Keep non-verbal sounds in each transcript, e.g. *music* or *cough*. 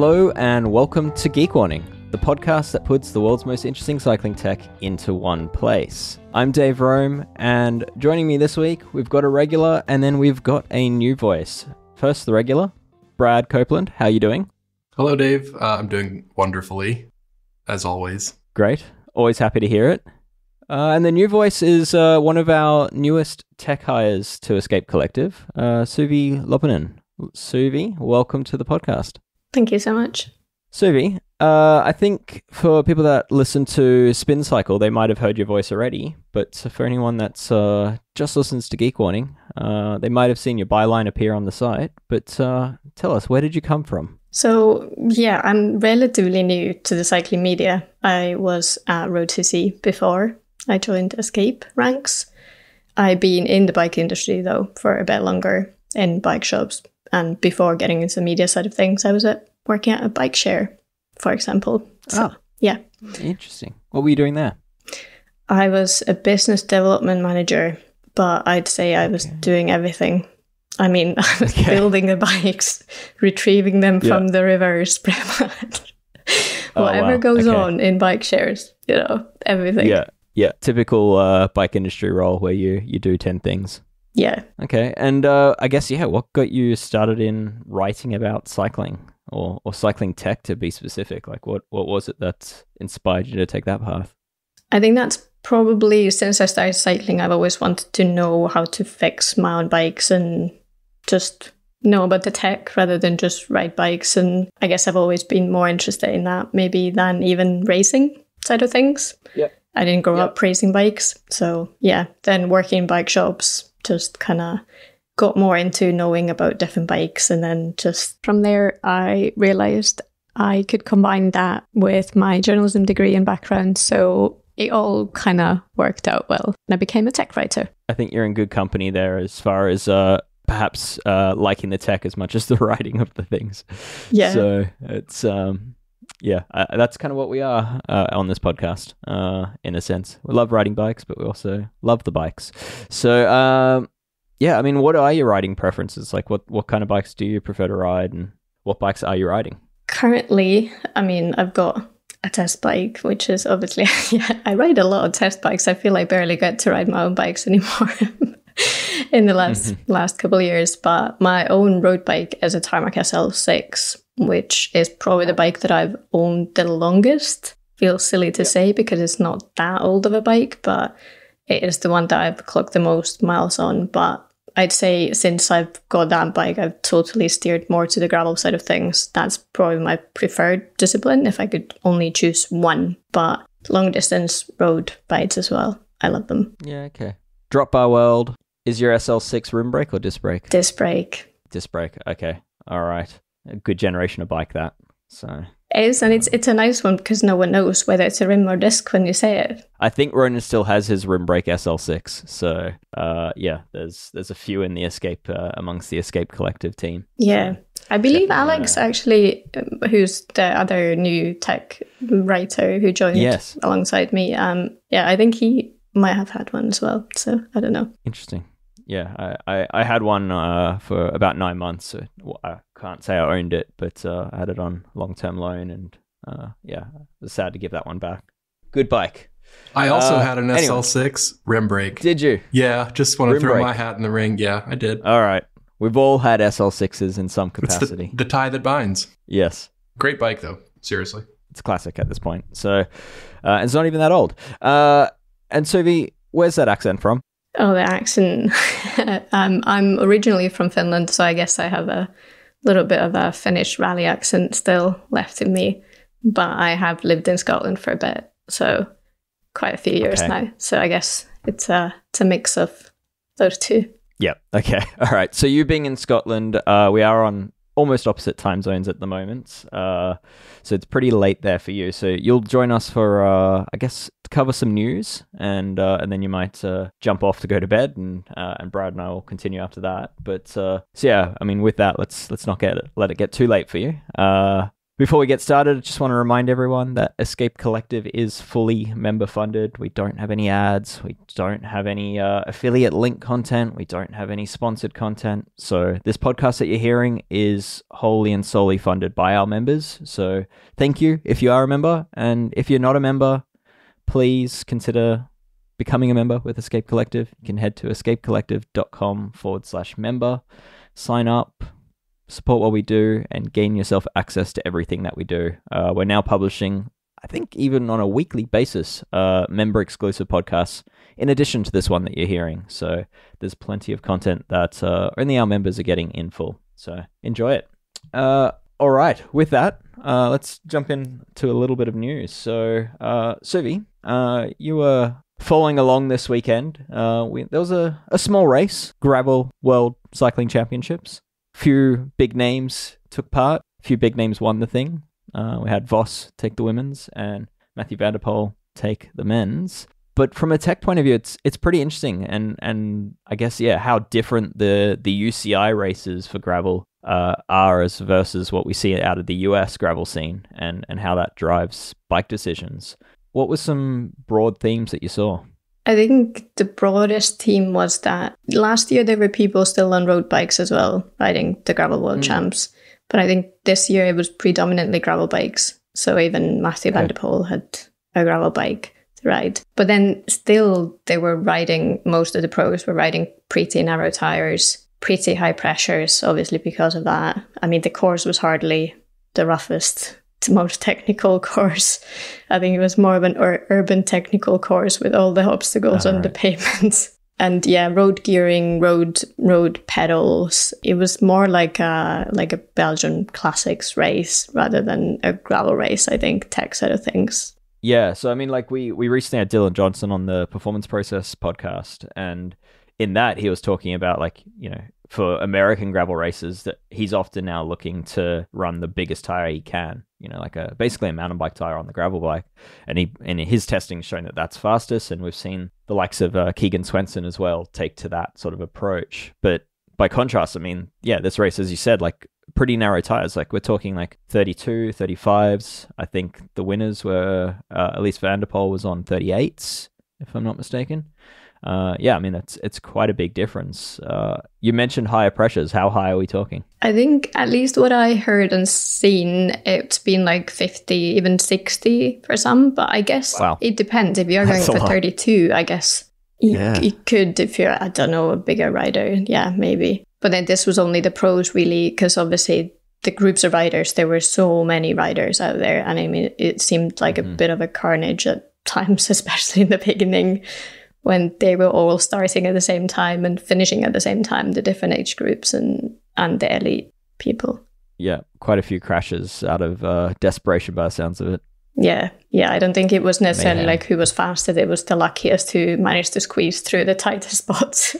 Hello and welcome to Geek Warning, the podcast that puts the world's most interesting cycling tech into one place. I'm Dave Rome, and joining me this week, we've got a regular and then we've got a new voice. First, the regular, Brad Copeland. How are you doing? Hello, Dave. Uh, I'm doing wonderfully, as always. Great. Always happy to hear it. Uh, and the new voice is uh, one of our newest tech hires to Escape Collective, uh, Suvi Loponen. Suvi, welcome to the podcast. Thank you so much. Suvi, uh, I think for people that listen to Spin Cycle, they might have heard your voice already. But for anyone that's uh, just listens to Geek Warning, uh, they might have seen your byline appear on the site. But uh, tell us, where did you come from? So, yeah, I'm relatively new to the cycling media. I was at road.cc before I joined Escape ranks. I've been in the bike industry, though, for a bit longer in bike shops. And before getting into the media side of things, I was at, working at a bike share, for example. So, Oh. yeah. Interesting. What were you doing there? I was a business development manager, but I'd say I was Okay. doing everything. I mean, *laughs* I was Okay. building the bikes, *laughs* retrieving them Yeah. from the rivers. *laughs* Oh, Whatever wow. goes Okay. on in bike shares, you know, everything. Yeah, yeah. Typical uh, bike industry role where you you do ten things. Yeah. Okay, and uh, I guess yeah, what got you started in writing about cycling or or cycling tech to be specific? Like, what what was it that inspired you to take that path? I think that's probably since I started cycling, I've always wanted to know how to fix my own bikes and just know about the tech rather than just ride bikes. And I guess I've always been more interested in that maybe than even racing side of things. Yep. I didn't grow Yep. up racing bikes. So yeah, then working in bike shops just kind of got more into knowing about different bikes. And then just from there, I realized I could combine that with my journalism degree and background. So it all kind of worked out well. And I became a tech writer. I think you're in good company there as far as uh, perhaps uh, liking the tech as much as the *laughs* writing of the things. Yeah. So it's um, yeah, uh, that's kind of what we are uh, on this podcast. Uh, in a sense, we love riding bikes, but we also love the bikes. So um, yeah, I mean, what are your riding preferences? Like, what what kind of bikes do you prefer to ride, and what bikes are you riding? Currently, I mean, I've got a test bike, which is obviously, *laughs* yeah, I ride a lot of test bikes. I feel I barely get to ride my own bikes anymore *laughs* *laughs* in the last mm-hmm. last couple of years. But my own road bike is a Tarmac SL6, which is probably the bike that I've owned the longest. Feels silly to say because it's not that old of a bike, but it is the one that I've clocked the most miles on. But I'd say since I've got that bike, I've totally steered more to the gravel side of things. That's probably my preferred discipline if I could only choose one. But long distance road bikes as well. I love them. Yeah, okay. Drop bar world is your SL6 rim brake or disc brake? Disc brake disc brake. Okay, all right. A good generation of bike that. So it is, and it's it's a nice one because no one knows whether it's a rim or disc when you say it. I think Ronan still has his rim brake SL6. So uh, yeah, there's there's a few in the Escape uh, amongst the Escape Collective team. Yeah. I believe Alex uh, actually, um, who's the other new tech writer who joined Yes. alongside me. Um, yeah, I think he might have had one as well. So I don't know. Interesting. Yeah, I, I, I had one uh, for about nine months. So I can't say I owned it, but uh, I had it on long term loan, and uh, yeah, I was sad to give that one back. Good bike. I also Uh, had an anyway. SL6 rim brake. Did you? yeah, just want to Rim throw brake. my hat in the ring. Yeah, I did. All right. We've all had SL6s in some It's capacity. the, the tie that binds. yes. Great bike, though. Seriously. It's classic at this point. So uh, it's not even that old. Uh, and Suvi, where's that accent from? Oh, the accent. *laughs* um, I'm originally from Finland, so I guess I have a little bit of a Finnish rally accent still left in me. But I have lived in Scotland for a bit, so quite a few years Okay. now. So I guess it's a it's a mix of those two. Yeah. Okay. *laughs* All right. So you being in Scotland, uh, we are on almost opposite time zones at the moment. Uh, so it's pretty late there for you. So you'll join us for, uh, I guess, to cover some news, and uh, and then you might uh, jump off to go to bed, and uh, and Brad and I will continue after that. But uh, so yeah, I mean, with that, let's let's not get it, let it get too late for you. Before we get started, I just want to remind everyone that Escape Collective is fully member funded. We don't have any ads, we don't have any uh, affiliate link content, we don't have any sponsored content. So, this podcast that you're hearing is wholly and solely funded by our members. So, thank you if you are a member. And if you're not a member, please consider becoming a member with Escape Collective. You can head to escapecollective.com forward slash member, sign up support what we do and gain yourself access to everything that we do. Uh, we're now publishing, I think, even on a weekly basis, uh, member exclusive podcasts in addition to this one that you're hearing. So there's plenty of content that uh, only our members are getting in full. So enjoy it. Uh, all right, with that, uh, let's jump into a little bit of news. So, uh, Suvi, uh, you were following along this weekend. We, there was a, a small race, Gravel World Cycling Championships few big names took part. A few big names won the thing. Uh, we had Vos take the women's and Mathieu van der Poel take the men's. But from a tech point of view, it's it's pretty interesting, and and I guess yeah, how different the the UCI races for gravel uh, are as versus what we see out of the US gravel scene, and and how that drives bike decisions. What were some broad themes that you saw? I think the broadest theme was that last year there were people still on road bikes as well, riding the gravel world mm. champs. But I think this year it was predominantly gravel bikes. So even Mathieu okay. van der Poel had a gravel bike to ride. But then still they were riding, most of the pros were riding pretty narrow tires, pretty high pressures, obviously because of that. I mean, the course was hardly the roughest most technical *laughs* course. I think it was more of an ur- urban technical course with all the obstacles ah, on right. the pavements. *laughs* And yeah, road gearing, road road pedals. It was more like a like a Belgian classics race rather than a gravel race. I think tech side of things. Yeah, so I mean, like we we recently had Dylan Johnson on the Performance Process podcast, and in that he was talking about like you know for American gravel races that he's often now looking to run the biggest tire he can, you know, like a basically a mountain bike tire on the gravel bike. And he and his testing shown that that's fastest, and we've seen the likes of uh, Keegan Swenson as well take to that sort of approach. But by contrast, I mean, yeah, this race, as you said, like pretty narrow tires. Like we're talking like 32, 35s. I think the winners were uh, at least van der Poel was on 38s, if I'm not mistaken uh, yeah, I mean it's it's quite a big difference. Uh, you mentioned higher pressures. How high are we talking? I think at least what I heard and seen, it's been like fifty, even sixty for some. But I guess wow. it depends. If you're going for thirty-two, I guess you, yeah. you could if you're I don't know a bigger rider. Yeah, maybe. But then this was only the pros really, because obviously the groups of riders there were so many riders out there, and I mean it seemed like mm-hmm. a bit of a carnage at *laughs* times, especially in the beginning when they were all starting at the same time and finishing at the same time, the different age groups and and the elite people. Yeah, quite a few crashes out of uh, desperation by the sounds of it. Yeah, yeah. I don't think it was necessarily like who was fastest. It was the luckiest who managed to squeeze through the tightest *laughs* spots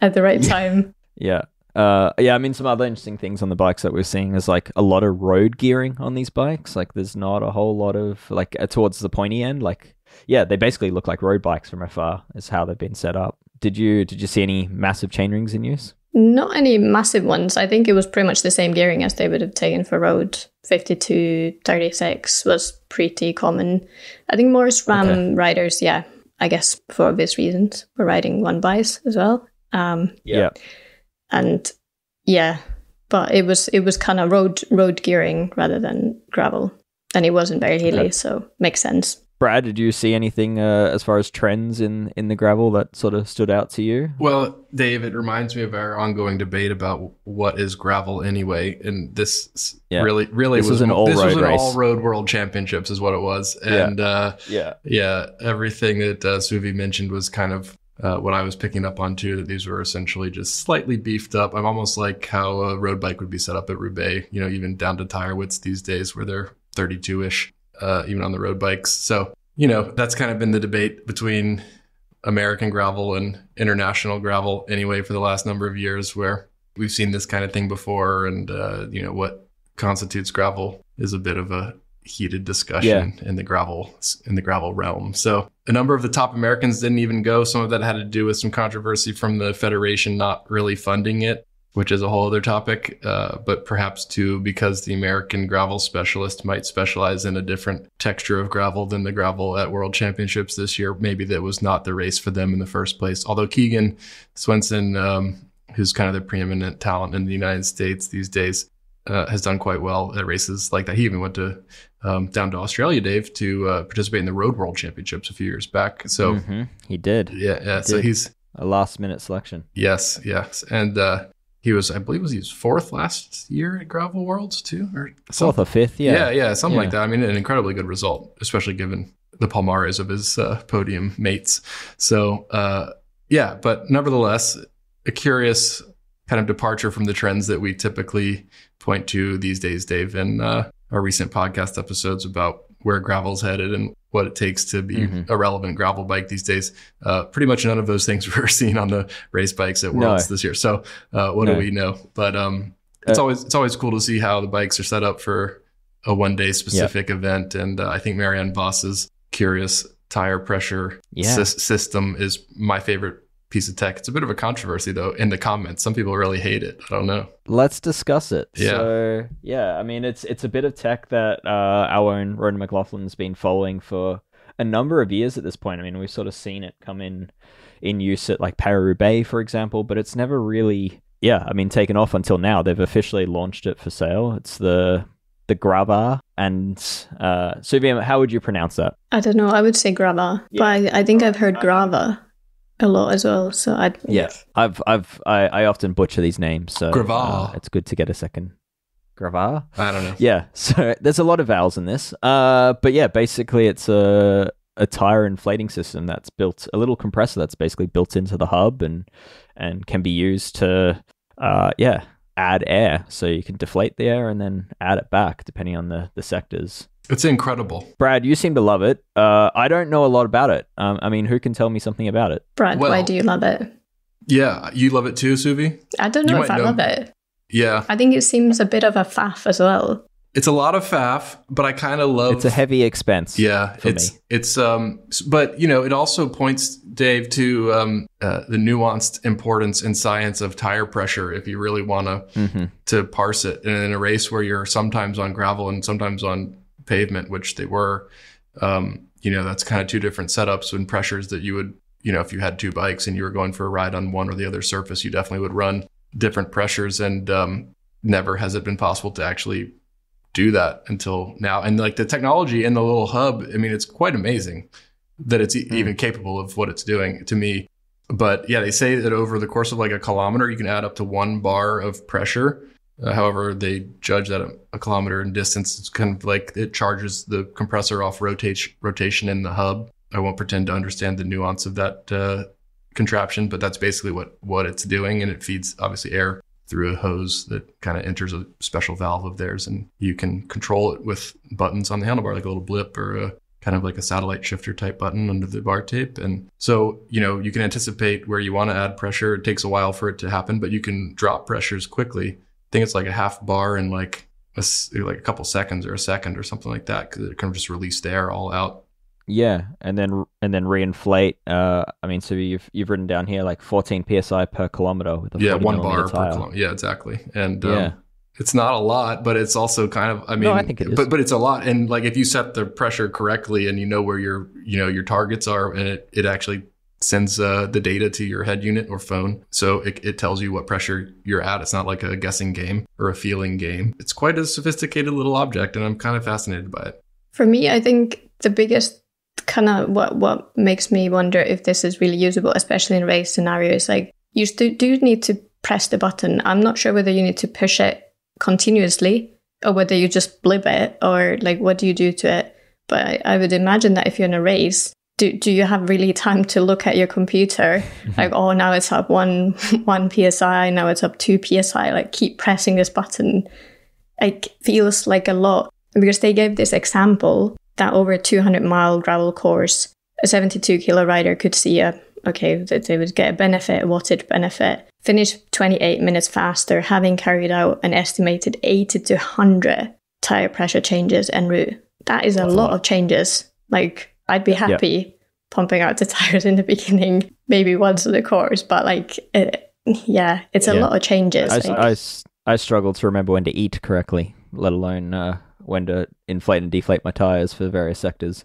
at the right time. Yeah. Uh, yeah, I mean, some other interesting things on the bikes that we're seeing is like a lot of road gearing on these bikes. Like, there's not a whole lot of like uh, towards the pointy end. Like, yeah, they basically look like road bikes from afar. Is how they've been set up. Did you did you see any massive chainrings in use? Not any massive ones. I think it was pretty much the same gearing as they would have taken for road. 52, 36 was pretty common. I think more SRAM okay. riders, yeah, I guess for obvious reasons, were riding one bys as well. Um, yeah. And yeah, but it was it was kind of road road gearing rather than gravel, and it wasn't very hilly, okay. so makes sense. Brad, did you see anything uh, as far as trends in in the gravel that sort of stood out to you? Well, Dave, it reminds me of our ongoing debate about what is gravel anyway, and this yeah. really, really this was, was an all this road was an race. all road world championships, is what it was, and yeah, uh, yeah. yeah, everything that uh, Suvi mentioned was kind of uh, what I was picking up on too, that these were essentially just slightly beefed up. I'm almost like how a road bike would be set up at Roubaix, you know, even down to tire widths these days where they're 32 ish, uh, even on the road bikes. So you know, that's kind of been the debate between American gravel and international gravel anyway for the last number of years where we've seen this kind of thing before and uh, you know what constitutes gravel is a bit of a heated discussion yeah. in the gravel in the gravel realm. So a number of the top Americans didn't even go. Some of that had to do with some controversy from the federation not really funding it. Which is a whole other topic. Uh, but perhaps too because the American gravel specialist might specialize in a different texture of gravel than the gravel at World Championships this year. Maybe that was not the race for them in the first place. Although Keegan Swenson, um, who's kind of the preeminent talent in the United States these days, uh, has done quite well at races like that. He even went to um, down to Australia, Dave, to uh, participate in the Road World Championships a few years back. So Mhm. he did yeah, yeah. He So did. he's a last minute selection. yes, yes, and uh, he was, I believe, was he was fourth last year at Gravel Worlds too, or Fourth or fifth, yeah. yeah, yeah, something like that. I mean, an incredibly good result, especially given the Palmares of his uh, podium mates. So, uh, yeah, but nevertheless, a curious kind of departure from the trends that we typically point to these days, Dave, in uh, our recent podcast episodes about where gravel's headed and what it takes to be Mhm. a relevant gravel bike these days. Uh, pretty much none of those things *laughs* were seen on the race bikes at No. Worlds this year. So, uh, what No. do we know? But um, it's Uh, always it's always cool to see how the bikes are set up for a one day specific event. And uh, I think Marianne Vos's curious tire pressure Yeah. sys- system is my favorite piece of tech. It's a bit of a controversy though in the comments. Some people really hate it. I don't know. Let's discuss it. Yeah. So yeah, I mean it's it's a bit of tech that uh, our own Ronan McLaughlin's been following for a number of years at this point. I mean we've sort of seen it come in in use at like Paris-Roubaix, for example, but it's never really yeah, I mean taken off until now. They've officially launched it for sale. It's the the Gravaa and uh Suviam, how would you pronounce that? I don't know. I would say grava, Yeah. but I, I think I've heard grava a lot as well. So I yeah, I've I've I, I often butcher these names, so Gravar. uh, it's good to get a second. Gravar? I don't know. Yeah, *laughs* so there's a lot of vowels in this. Uh, but yeah, basically it's a a tire inflating system that's built a little compressor that's basically built into the hub and and can be used to uh yeah add air so you can deflate the air and then add it back depending on the the sectors. It's incredible. Brad, you seem to love it. Uh, I don't know a lot about it. Um, I mean, who can tell me something about it? Brad, why do you love it? Yeah, you love it too, Suvi? I don't You know if I know- love it. Yeah. I think it seems a bit of a faff as well. It's a lot of faff, but I kind of love It's a heavy expense. Yeah, for it's me. it's um, but you know, it also points Dave to um, uh, the nuanced importance in science of tire pressure. If you really want to hmm to parse it, and in a race where you're sometimes on gravel and sometimes on pavement, which they were, um, you know, that's kind of two different setups and pressures that you would, you know, if you had two bikes and you were going for a ride on one or the other surface, you definitely would run different pressures, and um, never has it been possible to actually do that until now. And like the technology in the little hub, I mean, it's quite amazing that it's e- Hmm. even capable of what it's doing to me. But yeah, they say that over the course of like a kilometer, you can add up to one bar of pressure. However, they judge that a, a kilometer in distance. It's kind of like it charges the compressor off rotation rotation in the hub. I won't pretend to understand the nuance of that uh, contraption, but that's basically what what it's doing, and it feeds obviously air through a hose that kind of enters a special valve of theirs, and you can control it with buttons on the handlebar, like a little blip or a kind of like a satellite shifter type button under the bar tape. And so, you know, you can anticipate where you want to add pressure. It takes a while for it to happen, but you can drop pressures quickly. I think it's like a half bar in like a, like a couple seconds or a second or something like that because it can just release the air all out. Yeah, and then and then reinflate. Uh, I mean, so you've you've written down here like 14 psi per kilometer with a yeah, one bar per kilometer. Yeah, exactly. And Yeah. um, it's not a lot, but it's also kind of. I mean, No, I think it is. but but it's a lot. And like if you set the pressure correctly and you know where your you know your targets are, and it it actually sends uh, the data to your head unit or phone, so it, it tells you what pressure you're at. It's not like a guessing game or a feeling game. It's quite a sophisticated little object, and I'm kind of fascinated by it. For me, I think the biggest kind of what what makes me wonder if this is really usable, especially in race scenarios, like you st- do need to press the button. I'm not sure whether you need to push it continuously or whether you just blip it or like what do you do to it. But I, I would imagine that if you're in a race, do, do you have really time to look at your computer mm-hmm. like oh now it's up one *laughs* one psi now it's up two psi like keep pressing this button it feels like a lot because they gave this example that over a 200 mile gravel course, a 72 kilo rider could see a okay that they would get a benefit, a wattage benefit, finish 28 minutes faster, having carried out an estimated 80 to 100 tire pressure changes en route. That is a That's a lot, lot. of changes. Like I'd be happy pumping out the *laughs* tires in the beginning, maybe once of the course, but like it, yeah, it's a Yeah. lot of changes. I, like- I s- I struggle to remember when to eat correctly, let alone uh, when to inflate and deflate my tires for various sectors.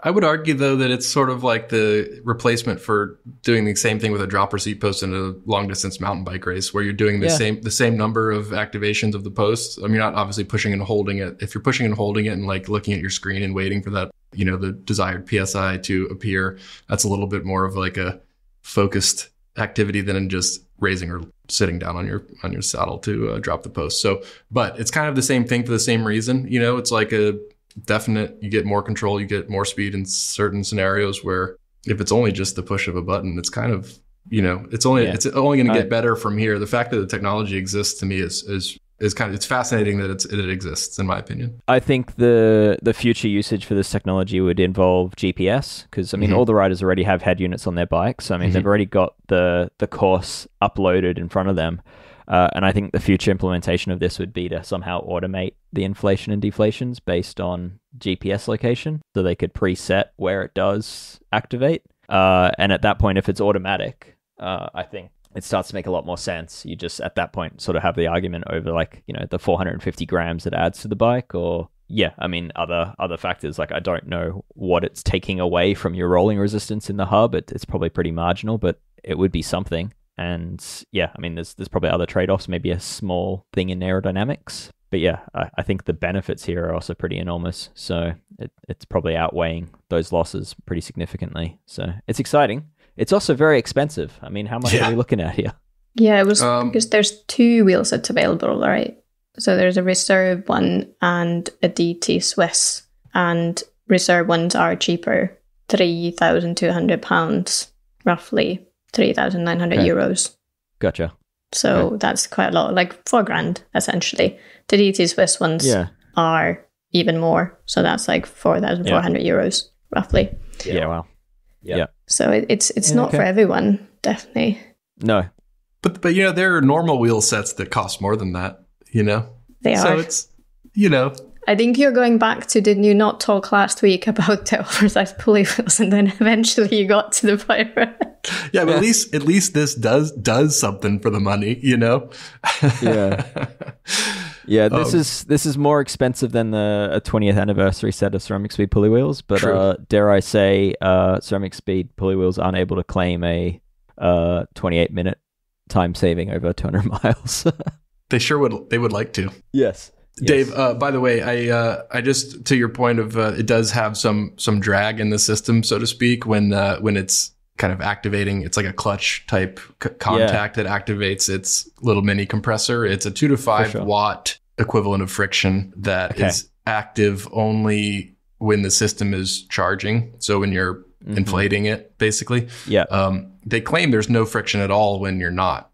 I would argue though that it's sort of like the replacement for doing the same thing with a dropper seat post in a long distance mountain bike race where you're doing the Yeah. same the same number of activations of the posts. I mean you're not obviously pushing and holding it. If you're pushing and holding it and like looking at your screen and waiting for that, you know, the desired PSI to appear, that's a little bit more of like a focused activity than in just raising or sitting down on your on your saddle to uh, drop the post. So, but it's kind of the same thing for the same reason. You know, it's like a definite. You get more control, you get more speed in certain scenarios where if it's only just the push of a button, it's kind of you know, it's only Yeah. it's only going to get better from here. The fact that the technology exists to me is is is kind of it's fascinating that it's it exists in my opinion. I think the the future usage for this technology would involve GPS because I mean Mhm. all the riders already have head units on their bikes. So, I mean Mhm. they've already got the the course uploaded in front of them, uh, and I think the future implementation of this would be to somehow automate the inflation and deflations based on GPS location, so they could preset where it does activate. Uh, and at that point, if it's automatic, uh, I think it starts to make a lot more sense. You just at that point sort of have the argument over like you know the 450 grams it adds to the bike, or yeah, I mean other other factors like I don't know what it's taking away from your rolling resistance in the hub. It, it's probably pretty marginal, but it would be something. And yeah, I mean there's there's probably other trade offs, maybe a small thing in aerodynamics. But yeah, I, I think the benefits here are also pretty enormous. So it, it's probably outweighing those losses pretty significantly. So it's exciting. It's also very expensive. I mean, how much Yeah. are we looking at here? Yeah, it was Um, because there's two wheel sets available, right? So there's a reserve one and a DT Swiss, and reserve ones are cheaper, three thousand two hundred pounds, roughly three thousand nine hundred Okay. euros. Gotcha. So that's quite a lot, like four grand essentially. The DT Swiss ones Yeah. are even more, so that's like four thousand four hundred euros roughly. Yeah. wow. So it, it's it's Yeah, not okay. for everyone, definitely. No. But but you know there are normal wheel sets that cost more than that. You know, They so are. it's you know I think you're going back to didn't you not talk last week about the oversized pulley wheels and then eventually you got to the pirate. *laughs* yeah, but Yeah. at least at least this does does something for the money. You know. Yeah. *laughs* Yeah, this Um, is this is more expensive than the a 20th anniversary set of CeramicSpeed pulley wheels, but uh, dare I say, uh, CeramicSpeed pulley wheels aren't able to claim a uh, 28 minute time saving over 200 *laughs* miles. they sure would. They would like to. yes, Dave, uh, by the way, I uh, I just to your point of uh, it does have some some drag in the system, so to speak, when uh, when it's kind of activating. It's like a clutch type c- contact that activates its little mini compressor. It's a two to five sure. watt equivalent of friction that is Okay. active only when the system is charging. So when you're Mhm. inflating it, basically. Yeah, Um, they claim there's no friction at all when you're not,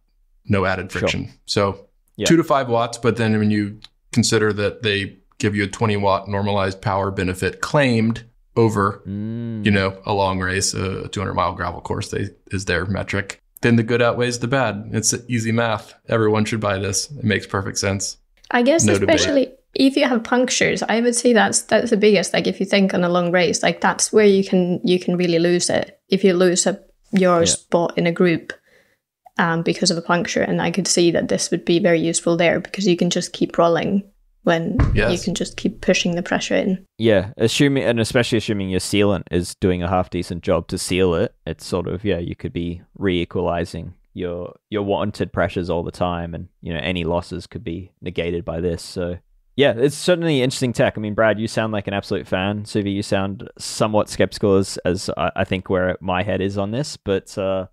no added Sure. friction. So Yeah. two to five watts, but then when you consider that they give you a 20 watt normalized power benefit claimed over, Mm. you know, a long race, a 200 mile gravel course, they is their metric. Then the good outweighs the bad. It's easy math. Everyone should buy this. It makes perfect sense. I guess No debate. especially if you have punctures, I would say that's that's the biggest. Like if you think on a long race, like that's where you can you can really lose it. If you lose a, your Yeah. spot in a group um, because of a puncture, and I could see that this would be very useful there because you can just keep rolling when you can just keep pushing the pressure in. Yeah, assuming and especially assuming your sealant is doing a half decent job to seal it, it's sort of yeah, you could be re-equalizing your your wanted pressures all the time, and you know any losses could be negated by this. So yeah, it's certainly interesting tech. I mean, Brad, you sound like an absolute fan. Suvi, you sound somewhat skeptical as as I, I think where my head is on this, but uh,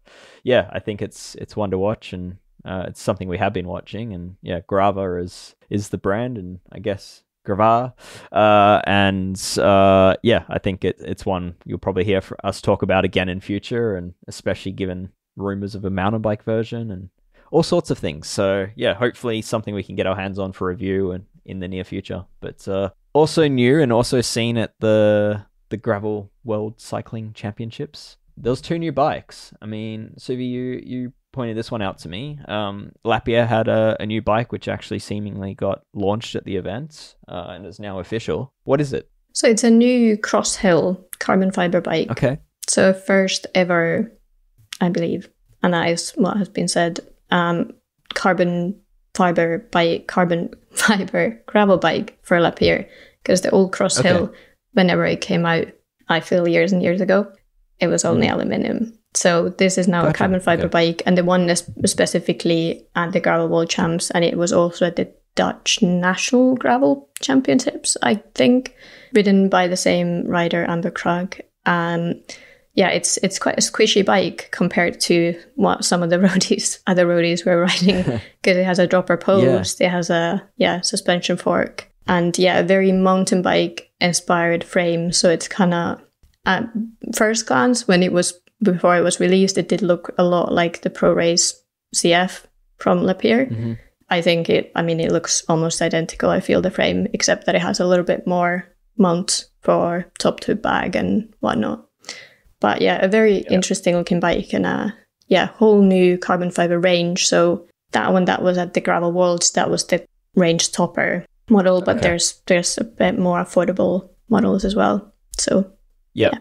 yeah, I think it's it's one to watch and. Uh, it's something we have been watching, and yeah, Gravaa is is the brand, and I guess Grava. Uh, and uh, yeah, I think it, it's one you'll probably hear us talk about again in future, and especially given rumors of a mountain bike version and all sorts of things. So yeah, hopefully something we can get our hands on for review and in the near future. But uh, also new and also seen at the the Gravel World Cycling Championships. Those two new bikes. I mean, Suvi, you you pointed this one out to me. Um, Lapierre had a, a new bike which actually seemingly got launched at the event uh, and is now official. What is it? So it's a new Crosshill carbon fiber bike. Okay. So first ever, I believe, and that is what has been said um, carbon fiber bike, carbon *laughs* fiber gravel bike for Lapierre because the old Crosshill, okay. whenever it came out, I feel years and years ago, it was only mm. aluminium. So this is now gotcha. a carbon fiber okay. bike, and the one is specifically at the Gravel World Champs, and it was also at the Dutch National Gravel Championships, I think, ridden by the same rider Amber Kraak. Um, yeah, it's it's quite a squishy bike compared to what some of the *laughs* roadies, other roadies were riding, *laughs* because it has a dropper post, yeah. it has a yeah suspension fork, and yeah, a very mountain bike inspired frame. So it's kind of at first glance when it was before it was released, it did look a lot like the Pro Race CF from Lapierre. Mm-hmm. I think it. I mean, it looks almost identical. I feel the frame, except that it has a little bit more mount for top to bag and whatnot. But yeah, a very yeah. interesting looking bike and a yeah whole new carbon fiber range. So that one that was at the Gravel Worlds, that was the range topper model, but okay. there's there's a bit more affordable models as well. So yeah. yeah.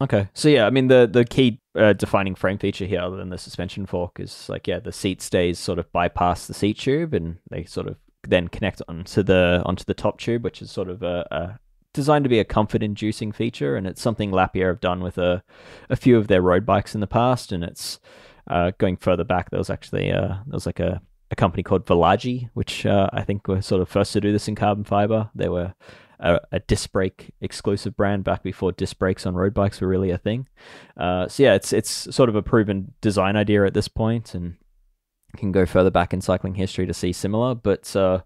Okay. So yeah, I mean the the key uh, defining frame feature here, other than the suspension fork, is like yeah, the seat stays sort of bypass the seat tube, and they sort of then connect onto the onto the top tube, which is sort of a, a designed to be a comfort inducing feature, and it's something Lapierre have done with a a few of their road bikes in the past, and it's uh, going further back. There was actually uh, there was like a a company called Volagi, which uh, I think were sort of first to do this in carbon fiber. They were a, a, disc brake exclusive brand back before disc brakes on road bikes were really a thing. Uh, so yeah, it's it's sort of a proven design idea at this point, and can go further back in cycling history to see similar. But uh,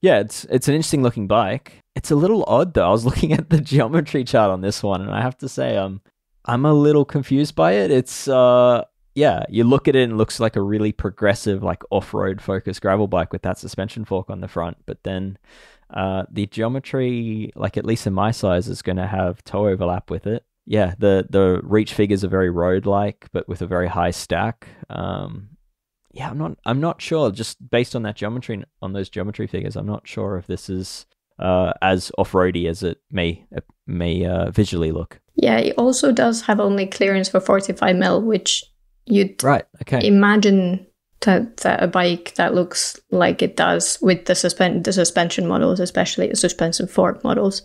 yeah, it's it's an interesting looking bike. It's a little odd though. I was *laughs* looking at the geometry chart on this one, and I have to say, um, I'm a little confused by it. It's uh, yeah, you look at it and it looks like a really progressive, like off-road focused gravel bike with that suspension fork on the front. But then, uh, the geometry, like at least in my size, is going to have toe overlap with it. Yeah, the the reach figures are very road-like, but with a very high stack. Um, yeah, I'm not I'm not sure. Just based on that geometry on those geometry figures, I'm not sure if this is uh, as off-roady as it may may uh, visually look. Yeah, it also does have only clearance for 45 mil, which you'd right. Okay. Imagine that, that a bike that looks like it does with the suspend the suspension models, especially the suspension fork models.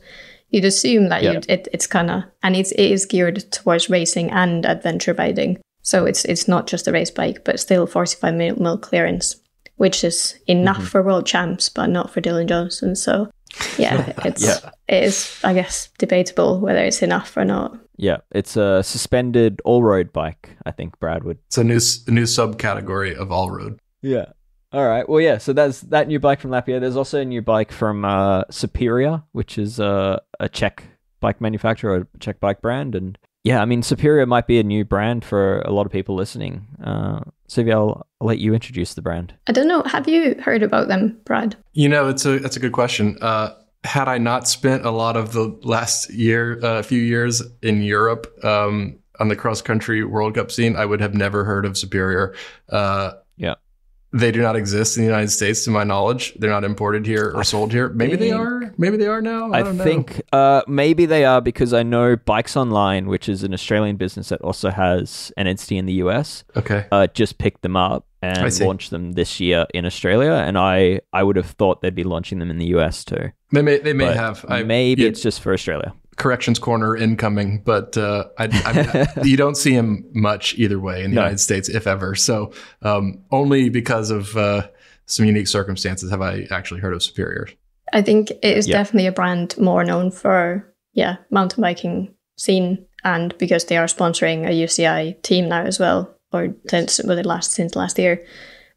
You'd assume that yeah. it, it's kind of and it's it is geared towards racing and adventure riding. So it's it's not just a race bike, but still 45 mil clearance, which is enough mm-hmm. for world champs, but not for Dylan Johnson. So yeah, *laughs* it's yeah. it is I guess debatable whether it's enough or not. Yeah, it's a suspended all road bike. I think Brad would. It's a new a new subcategory of all road. Yeah. All right. Well, yeah. So that's that new bike from Lapierre. There's also a new bike from uh, Superior, which is uh, a Czech bike manufacturer, a Czech bike brand, and yeah, I mean, Superior might be a new brand for a lot of people listening. Uh, Sylvia, I'll, I'll, let you introduce the brand. I don't know. Have you heard about them, Brad? You know, it's a that's a good question. Uh, had I not spent a lot of the last year, a uh, few years in Europe um, on the cross country World Cup scene, I would have never heard of Superior. Uh, yeah. They do not exist in the United States, to my knowledge. They're not imported here or sold here. Maybe they are. Maybe they are now. I, I think uh, maybe they are because I know Bikes Online, which is an Australian business that also has an entity in the US, okay, uh, just picked them up and launch them this year in Australia. And I, I would have thought they'd be launching them in the US too. They may, they may but have. I, maybe yeah. it's just for Australia corrections corner incoming, but uh, I, I, *laughs* you don't see him much either way in the no. United States, if ever. So um, only because of uh, some unique circumstances have I actually heard of Superior. I think it is yeah. definitely a brand more known for yeah mountain biking scene, and because they are sponsoring a UCI team now as well, or since well, it last since last year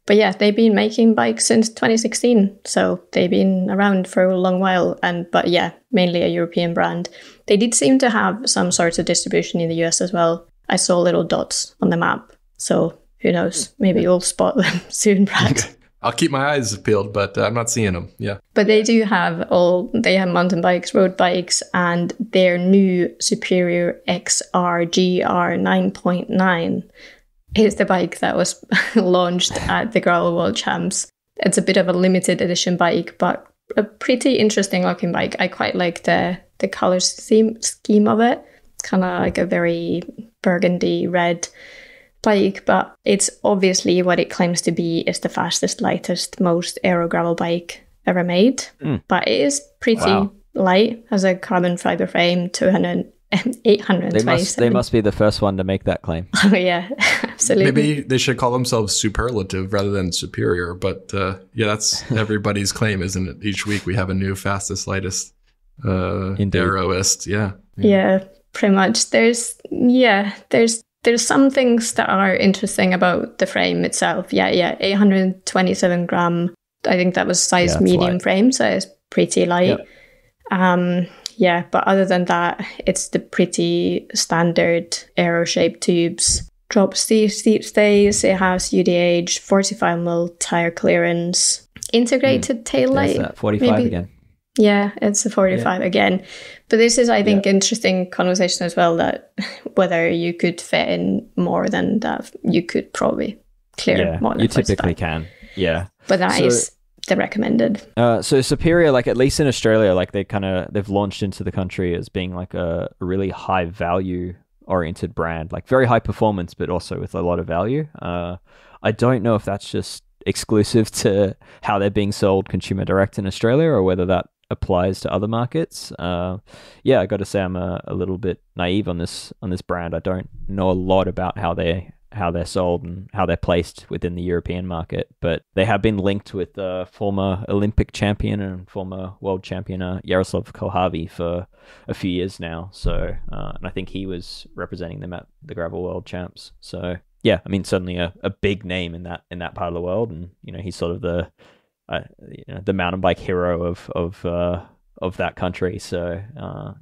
but yeah, they've been making bikes since 2016, so they've been around for a long while. And but yeah, mainly a European brand. They did seem to have some sorts of distribution in the US as well. I saw little dots on the map, so who knows? Maybe you'll spot them *laughs* soon, Brad. *laughs* I'll keep my eyes peeled, but uh, I'm not seeing them. Yeah. But they do have all, they have mountain bikes, road bikes, and their new Superior XR GR 9.9 is the bike that was *laughs* launched at the Gravel World Champs. It's a bit of a limited edition bike, but a pretty interesting looking bike. I quite like the the color theme scheme of it. It's kind of like a very burgundy red bike, but it's obviously what it claims to be is the fastest, lightest, most aero gravel bike ever made. Mm. But it is pretty Wow. light, has a carbon fiber frame, 200, They must they must be the first one to make that claim. *laughs* Oh, yeah, absolutely. Maybe they should call themselves superlative rather than superior. But uh, yeah, that's *laughs* everybody's claim, isn't it? Each week we have a new fastest, lightest, uh, Indeed. arrowist. Yeah. yeah pretty much there's yeah there's there's some things that are interesting about the frame itself yeah yeah 827 gram i think that was size Yeah, medium light. frame so it's pretty light um yeah but other than that it's the pretty standard arrow shaped tubes drop steep steep stays it has udh 45 mil tire clearance integrated tail There's light that 45 maybe. again. yeah, it's a 45 again. But this is, I think, interesting conversation as well that *laughs* whether you could fit in more than that, you could probably clear Yeah, more than you typically that. can. Yeah. But that So- is the recommended. Uh, so Superior, like at least in Australia, like they kind of they've launched into the country as being like a really high value oriented brand, like very high performance, but also with a lot of value. Uh, I don't know if that's just exclusive *laughs* to how they're being sold consumer direct in Australia, or whether that applies to other markets. Uh, yeah, I got to say I'm a, a little bit naive on this on this brand. I don't know a lot about how they how they're sold and how they're placed within the European market, but they have been linked with uh, former Olympic champion and former world champion uh, Jaroslav Kulhavý for a few years now. So, uh, and I think he was representing them at the Gravel World Champs. So, yeah, I mean, certainly a, a big name in that in that part of the world, and you know, he's sort of the uh, you know, the mountain bike hero of of uh, of that country. So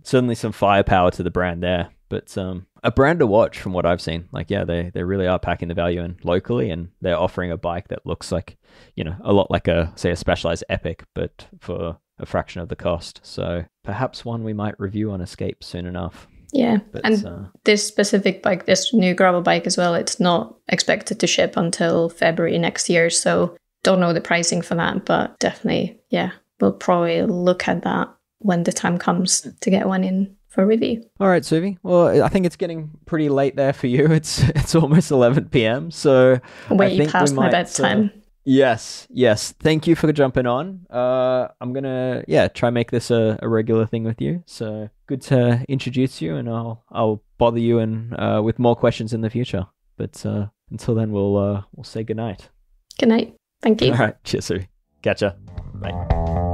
certainly some firepower to the brand there. But um, a brand to watch from what I've seen. Like yeah, they they really are packing the value in locally, and they're offering a bike that looks like you know a lot like a say a specialized Epic, but for a fraction of the cost. So perhaps one we might review on Escape soon enough. Yeah. But and uh, this specific bike, this new gravel bike as well, it's not expected to ship until February next year. So don't know the pricing for that, but definitely, yeah, we'll probably look at that when the time comes to get one in for review. All right, Suvi. Well, I think it's getting pretty late there for you. *laughs* It's it's almost 11 p.m. So Way think we past my might, uh, bedtime. yes, yes. Thank you for jumping on. Uh, I'm gonna yeah try make this a, a regular thing with you. So good to introduce you, and I'll I'll bother you and uh, with more questions in the future. But uh, until then, we'll uh, we'll say goodnight. Good night. Thank you. All right, cheers, Suvi. Catch ya. Bye.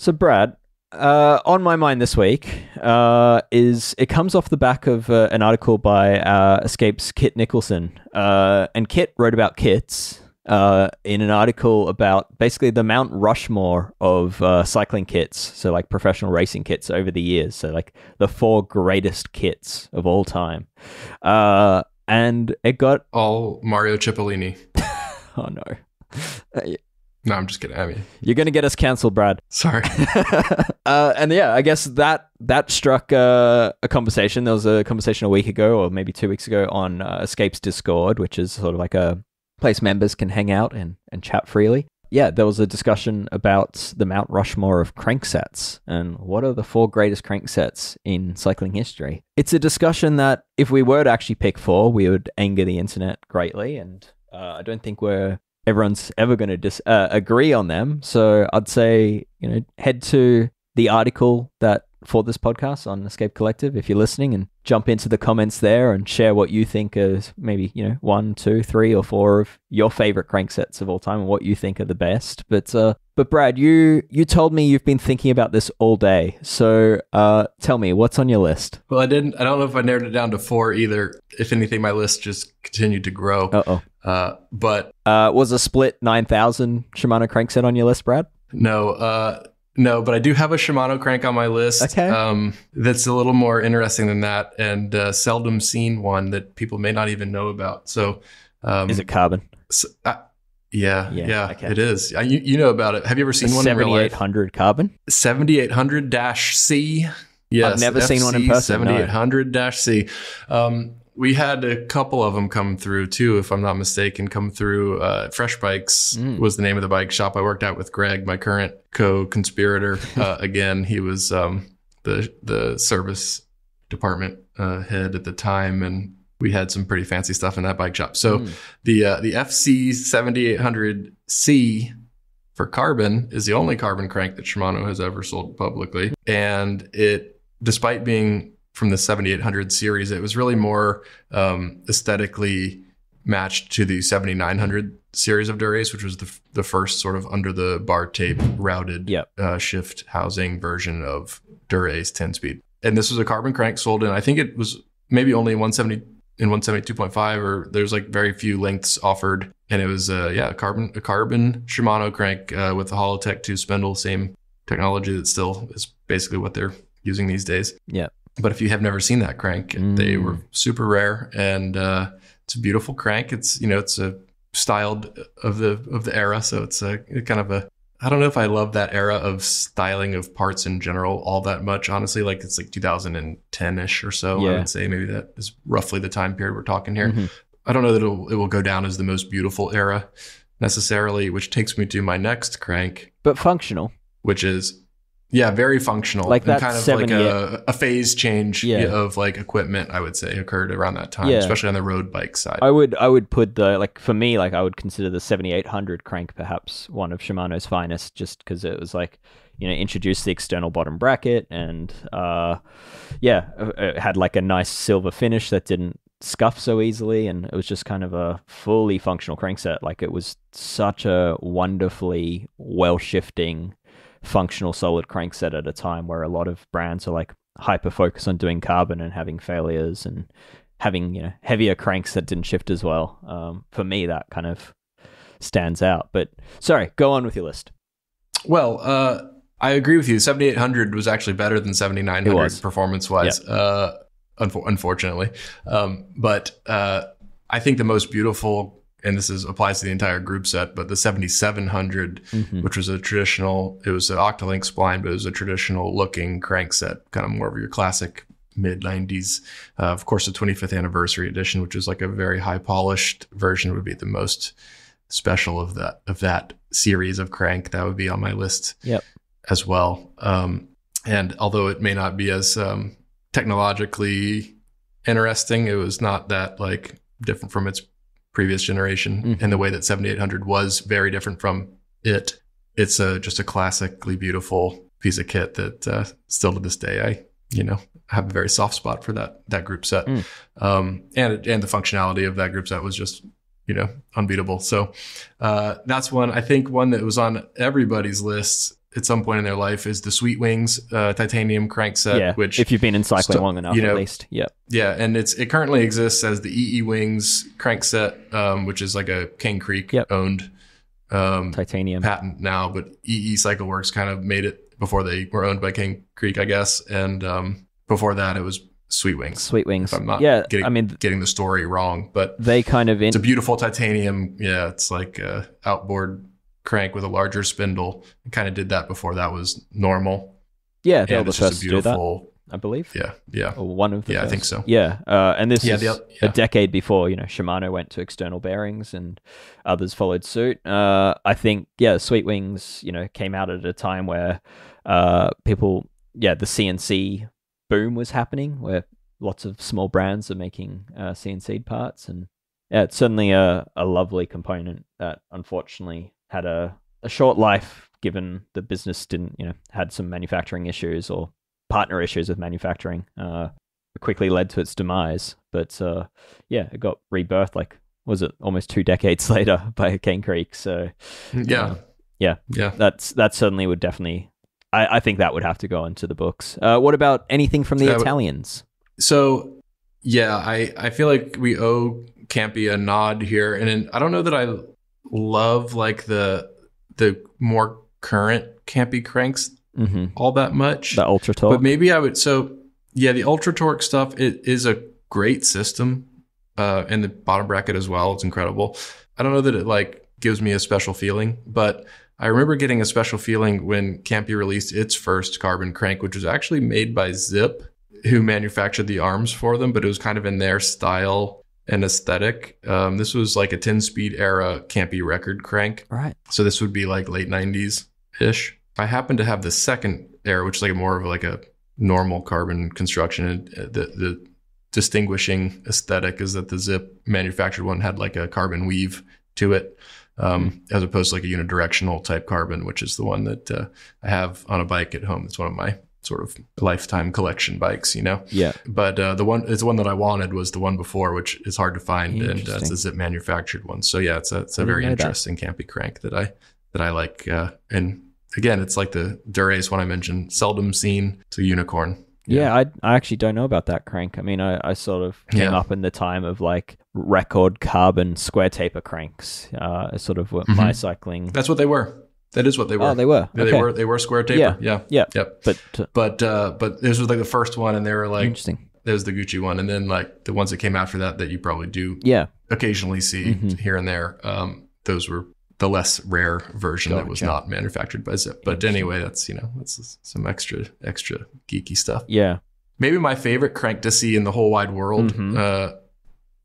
So, Brad, uh, on my mind this week uh, is it comes off the back of uh, an article by uh, Escape's Kit Nicholson. Uh, and Kit wrote about kits uh, in an article about basically the Mount Rushmore of uh, cycling kits. So, like professional racing kits over the years. So, like the four greatest kits of all time. Uh, and it got, All Mario Cipollini. *laughs* oh no. No, I'm just kidding. I mean, You're going to get us cancelled, Brad. sorry. *laughs* uh, and yeah, I guess that that struck uh, a conversation. There was a conversation a week ago, or maybe two weeks ago, on uh, Escape's Discord, which is sort of like a place members can hang out and, and chat freely. Yeah, there was a discussion about the Mount Rushmore of cranksets and what are the four greatest cranksets in cycling history. It's a discussion that, if we were to actually pick four, we would anger the internet greatly, and uh, I don't think we're everyone's ever going to dis- uh, agree on them. So I'd say, you know, head to the article that for this podcast on Escape Collective if you're listening and jump into the comments there and share what you think is maybe, you know, one, two, three, or four of your favorite crank sets of all time and what you think are the best. But uh but Brad, you you told me you've been thinking about this all day. So uh tell me, what's on your list? Well, I didn't. I don't know if I narrowed it down to four either. If anything, my list just continued to grow. Uh-oh. Uh, but Uh was a split 9000 Shimano crankset on your list, Brad? no, uh, no. But I do have a Shimano crank on my list. Okay. Um, that's a little more interesting than that, and uh, seldom seen one that people may not even know about. So, um, Is it carbon? s- uh, yeah, Yeah, yeah, okay. it is. Uh, You, you know about it. Have you ever seen one real life? 7800 carbon? 7800 C. Yes, never seen one in person, no. 7800 C. Um, we had a couple of them come through too, if I'm not mistaken. Come through. Uh, Fresh Bikes Mm. was the name of the bike shop I worked at with Greg, my current co-conspirator. *laughs* uh, again, he was um, the the service department uh, head at the time, and we had some pretty fancy stuff in that bike shop. So Mm. the uh, the FC 7800C for carbon is the only carbon crank that Shimano has ever sold publicly, and it, despite being from the 7800 series, it was really more um, aesthetically matched to the 7900 series of Dura-Ace, which was the, f- the first sort of under the bar tape routed Yep. uh, shift housing version of Dura-Ace 10 speed. And this was a carbon crank sold in, I think it was maybe only 170 in 172.5 or there's like very few lengths offered. And it was, uh, yeah, a carbon, a carbon Shimano crank uh, with the Hollowtech 2 spindle, same technology that still is basically what they're using these days. yeah But if you have never seen that crank, they Mm. were super rare and uh, it's a beautiful crank. It's, you know, it's a styled of the of the era, so it's a kind of a I don't know if I love that era of styling of parts in general all that much. Honestly, like it's like 2010 ish or so. I would say maybe that is roughly the time period we're talking here. Mhm. I don't know that it'll, it will go down as the most beautiful era necessarily, which takes me to my next crank, But functional. which is yeah, very functional, Like and that kind of 70 like a, a phase change Yeah. of like equipment. I would say occurred around that time, Yeah. especially on the road bike side. I would I would put the like for me like I would consider the 7800 crank perhaps one of Shimano's finest just because it was like you know introduced the external bottom bracket and uh yeah it- it had like a nice silver finish that didn't scuff so easily and it was just kind of a fully functional crankset like it was such a wonderfully well shifting functional solid crankset at a time where a lot of brands are like hyper focused on doing carbon and having failures and having you know heavier cranks that didn't shift as well. Um, for me, that kind of stands out. But sorry, go on with your list. Well, uh, I agree with you. 7800 was actually better than 7900 performance wise, uh, unfor- unfortunately. Um, but uh, I think the most beautiful, and this is applies to the entire group set, but the 7700, Mhm. which was a traditional, it was an Octolink spline, but it was a traditional looking crankset, kind of more of your classic mid 90s. Uh, of course, the 25th anniversary edition, which is like a very high polished version, would be the most special of that of that series of crank. That would be on my list Yep. as well. Um, and although it may not be as um, technologically interesting, it was not that like different from its previous generation Mhm. in the way that 7800 was very different from it. It's a, just a classically beautiful piece of kit that uh, still to this day I you know have a very soft spot for that that group set. Mm. Um, and and the functionality of that group set was just you know unbeatable. So uh, that's one I think one that was on everybody's list at some point in their life is the Sweet Wings uh, titanium crankset, yeah, which if you've been in cycling sto- long enough, you know, at least. yeah, yeah, and it's it currently exists as the EE Wings crankset, um, which is like a Cane Creek Yep. owned um, Titanium. patent now, but EE CycleWorks kind of made it before they were owned by Cane Creek, I guess, and um, before that it was Sweet Wings. Sweet wings. If I'm not yeah, getting- I mean Getting the story wrong, but they kind of in it's a beautiful titanium. Yeah, it's like a outboard crank with a larger spindle. It kind of did that before that was normal. yeah they were and the it's just first a to do that, beautiful. I believe. Yeah, yeah. Or one of the Yeah, I think so. Yeah, uh, and this Yeah, is the yeah. a decade before you know Shimano went to external bearings and others followed suit. Uh, I think yeah, Sweet Wings you know came out at a time where uh, people yeah the CNC boom was happening where lots of small brands are making uh, CNC parts and yeah, it's certainly a, a lovely component that unfortunately had a, a short life given the business didn't you know had some manufacturing issues or partner issues with manufacturing. Uh, quickly led to its demise. But uh, yeah, it got rebirthed like was it almost two decades *laughs* later by Cane Creek. So Yeah, Uh, yeah. yeah. that's that certainly would definitely. I, I think that would have to go into the books. Uh, what about anything from the Italians? So, yeah, I, I feel like we owe Campy a nod here, and then I don't know that I love like the the more current Campy cranks hmm all that much, The Ultra Torque. but maybe I would. So, yeah, the Ultra Torque stuff it is a great system, uh, and the bottom bracket as well. It's incredible. I don't know that it like gives me a special feeling, but I remember getting a special feeling when Campy released its first carbon crank, which was actually made by Zipp, who manufactured the arms for them, but it was kind of in their style and aesthetic. Um, this was like a 10 speed era Campy record crank. right. So this would be like late 90s ish. I happen to have the second era, which is like more of like a normal carbon construction. Uh, the the distinguishing aesthetic is that the Zipp manufactured one had like a carbon weave to it, um, as opposed to like a unidirectional type carbon, which is the one that uh, I have on a bike at home. It's one of my sort of lifetime collection bikes, you know. Yeah. But uh, the one, it's the one that I wanted was the one before, which is hard to find, and uh, it's a Zipp manufactured one. So yeah, it's a it's a very interesting that. campy crank that I that I like. Uh, and again, it's like the Dura-Ace one I mentioned, seldom seen. It's a unicorn. Yeah, I, I actually don't know about that crank. I mean, I, I sort of came yeah. up in the time of like record carbon square taper cranks, uh, sort of what mm-hmm. my cycling. That's what they were. That is what they were. Oh, they were. Yeah, okay. They were. They were square taper. Yeah. Yeah. Yeah. Yep. But uh, but uh, but this was like the first one, and they were like interesting. There's the Gucci one, and then like the ones that came after that that you probably do yeah occasionally see mm-hmm. here and there. Um, those were the less rare version gotcha. that was not manufactured by Zipp. But anyway, that's you know that's some extra extra geeky stuff. Yeah. Maybe my favorite crank to see in the whole wide world. Mm-hmm. Uh,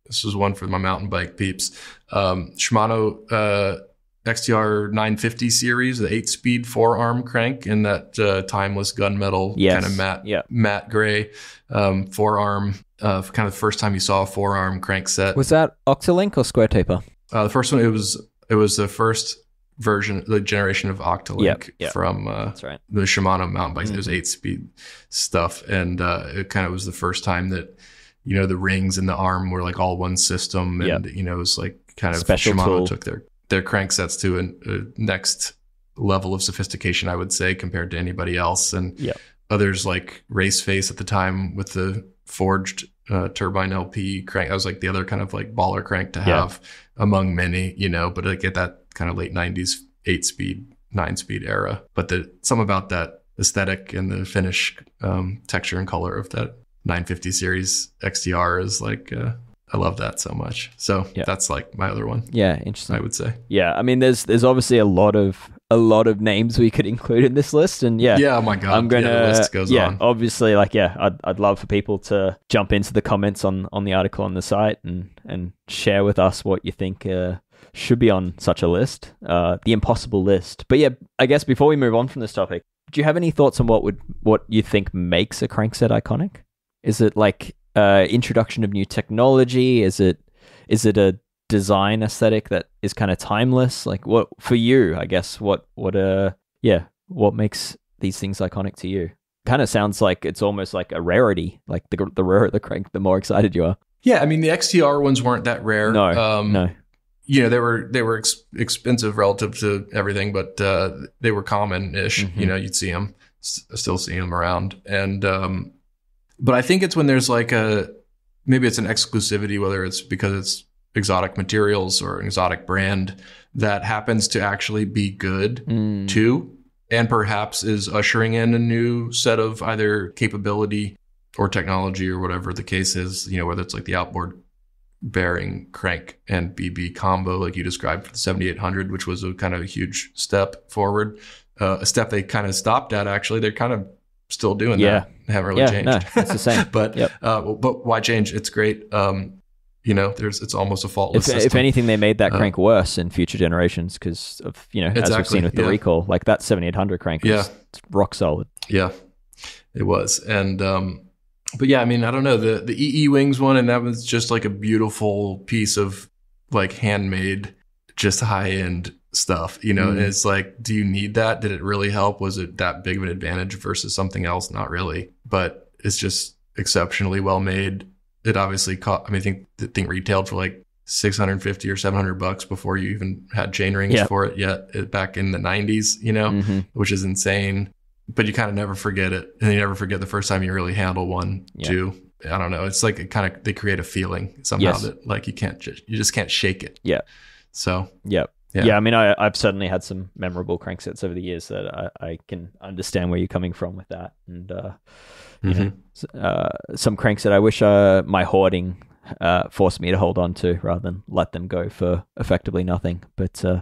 this is one for my mountain bike peeps. Um, Shimano uh, XTR 950 series, the eight speed forearm crank in that uh, timeless gunmetal yes. kind of matte, yeah. matte gray um, four arm. Uh, kind of the first time you saw a forearm arm crank set. Was that Octolink or Square Taper? Uh, the first one, it was it was the first version, the generation of Octolink yep, yep. from uh, That's right. the Shimano mountain bikes. Mm-hmm. It was eight speed stuff, and uh, it kind of was the first time that you know the rings and the arm were like all one system, and yep. you know it was like kind of Special Shimano tool. took their their cranksets to a, a, next level of sophistication, I would say, compared to anybody else. And yep. others like Raceface at the time with the forged uh, turbine LP crank. That was like the other kind of like baller crank to have yeah. among many, you know, but like at that kind of late 90s, eight speed, nine speed era. But the some about that aesthetic and the finish um, texture and color of that 950 series XTR is like uh, I love that so much. So yeah. that's like my other one. Yeah, interesting. I would say. Yeah, I mean, there's there's obviously a lot of a lot of names we could include in this list, and yeah, yeah, oh my god, I'm gonna yeah, list goes yeah, on. obviously, like yeah, I'd I'd love for people to jump into the comments on on the article on the site and and share with us what you think. Uh, should be on such a list, uh, the impossible list. But yeah, I guess before we move on from this topic, do you have any thoughts on what would what you think makes a crankset iconic? Is it like uh, introduction of new technology? Is it is it a design aesthetic that is kind of timeless? Like what for you? I guess what what uh yeah what makes these things iconic to you? Kind of sounds like it's almost like a rarity. Like the the rarer the crank, the more excited you are. Yeah, I mean the XTR ones weren't that rare. No, um, no. You know they were they were ex- expensive relative to everything, but uh, they were common-ish. Mm-hmm. You know, you'd see them, s- still see them around, and um, but I think it's when there's like a maybe it's an exclusivity, whether it's because it's exotic materials or an exotic brand that happens to actually be good mm. too, and perhaps is ushering in a new set of either capability or technology or whatever the case is. You know, whether it's like the outboard bearing crank and BB combo, like you described for the 7800, which was a kind of a huge step forward. Uh, a step they kind of stopped at actually. They're kind of still doing yeah. that. haven't really yeah, changed. No, it's the same. *laughs* but yep. uh, but why change? It's great. Um, you know, there's it's almost a faultless. If, if anything, they made that uh, crank uh, worse in future generations because of you know exactly, as we've seen with the yeah. recall, like that 7800 crank was yeah. rock solid. Yeah, it was, and um, but yeah, I mean, I don't know the the EE wings one, and that was just like a beautiful piece of like handmade, just high end stuff. You know, mm. it's like, do you need that? Did it really help? Was it that big of an advantage versus something else? Not really, but it's just exceptionally well made. It obviously caught, I mean, I think the thing retailed for like 650 or 700 bucks before you even had chain rings for it yet uh, back in the 90s, you know, mm-hmm. which is insane. But you kind of never forget it. And you never forget the first time you really handle one, too. I don't know. It's like it kind of, they create a feeling somehow yes. that like you can't just, you just can't shake it. Yeah. So, yep. Yeah. yeah, I mean, I, I've certainly had some memorable cranksets over the years that I, I can understand where you're coming from with that, and uh, Mm-hmm. know, uh, some cranks that I wish uh, my hoarding uh, forced me to hold on to rather than let them go for effectively nothing. But uh,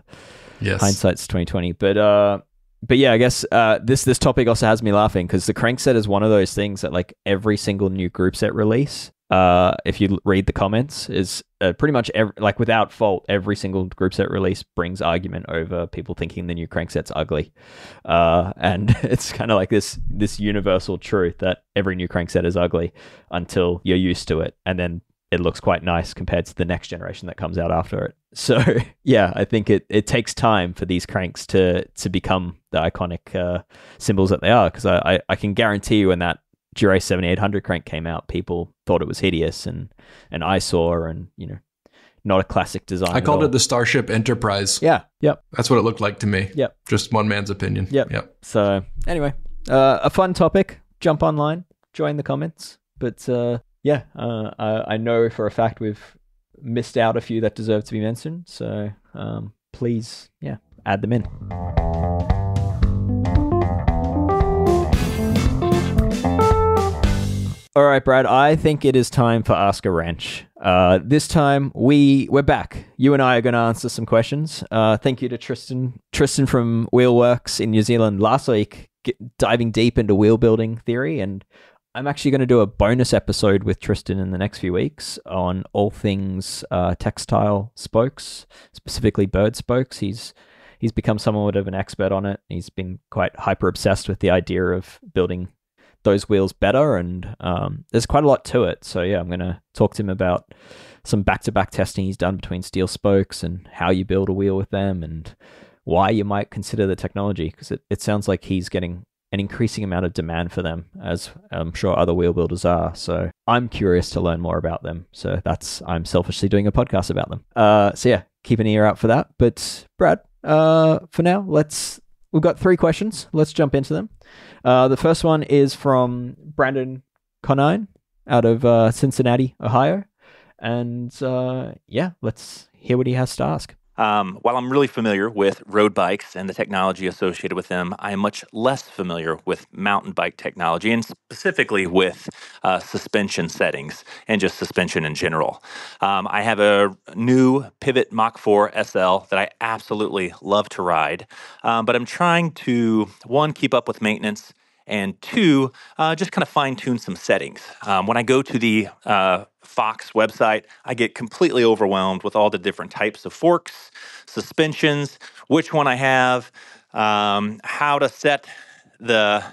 yes. hindsight's twenty twenty. But uh, but yeah, I guess uh, this this topic also has me laughing because the crankset is one of those things that like every single new group set release uh, if you read the comments, is uh, pretty much every, like without fault, every single group set release brings argument over people thinking the new crankset's ugly, uh, and *laughs* it's kind of like this this universal truth that every new crankset is ugly until you're used to it, and then it looks quite nice compared to the next generation that comes out after it. *laughs* So yeah, I think it, it takes time for these cranks to to become the iconic uh, symbols that they are. Because I, I, I, can guarantee you when that Dura 7800 crank came out, people thought it was hideous and an eyesore and you know not a classic design. I called it the Starship Enterprise. Yeah. Yep. That's what it looked like to me. Yep. Just one man's opinion. Yep. Yep. So anyway, uh, a fun topic. Jump online, join the comments. But uh, yeah, uh, I, I, know for a fact we've missed out a few that deserve to be mentioned. So um, please, yeah, add them in. All right, Brad. I think it is time for Ask a Wrench. Uh, this time we we're back. You and I are going to answer some questions. Uh, thank you to Tristan Tristan from Wheelworks in New Zealand last week, get, diving deep into wheel building theory and I'm actually going to do a bonus episode with Tristan in the next few weeks on all things uh, textile spokes, specifically Berd spokes. He's he's become somewhat of an expert on it. He's been quite hyper obsessed with the idea of building those wheels better, and um, there's quite a lot to it. So yeah, I'm going to talk to him about some back-to-back testing he's done between steel spokes and how you build a wheel with them, and why you might consider the technology because it, it sounds like he's getting an increasing amount of demand for them, as I'm sure other wheel builders are. So I'm curious to learn more about them. So that's I'm selfishly doing a podcast about them. Uh, so yeah, keep an ear out for that. But Brad, uh, for now, let's we've got three questions. Let's jump into them. Uh, the first one is from Brandon Conine out of uh, Cincinnati, Ohio, and uh, yeah, let's hear what he has to ask. Um, while I'm really familiar with road bikes and the technology associated with them, I am much less familiar with mountain bike technology and specifically with uh, suspension settings and just suspension in general. Um, I have a new Pivot Mach 4 SL that I absolutely love to ride, um, but I'm trying to, one, keep up with maintenance and two, uh, just kind of fine tune some settings. Um, when I go to the uh, Fox website, I get completely overwhelmed with all the different types of forks, suspensions, which one I have, um, how to set the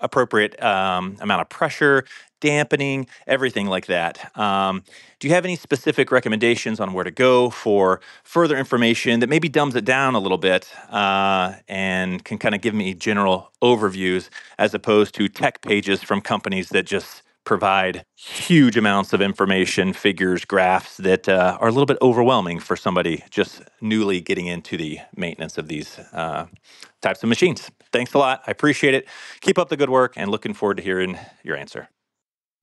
appropriate um, amount of pressure, dampening, everything like that. Um, do you have any specific recommendations on where to go for further information that maybe dumbs it down a little bit uh, and can kind of give me general overviews as opposed to tech pages from companies that just provide huge amounts of information, figures, graphs that uh, are a little bit overwhelming for somebody just newly getting into the maintenance of these uh, types of machines. Thanks a lot. I appreciate it. Keep up the good work and looking forward to hearing your answer.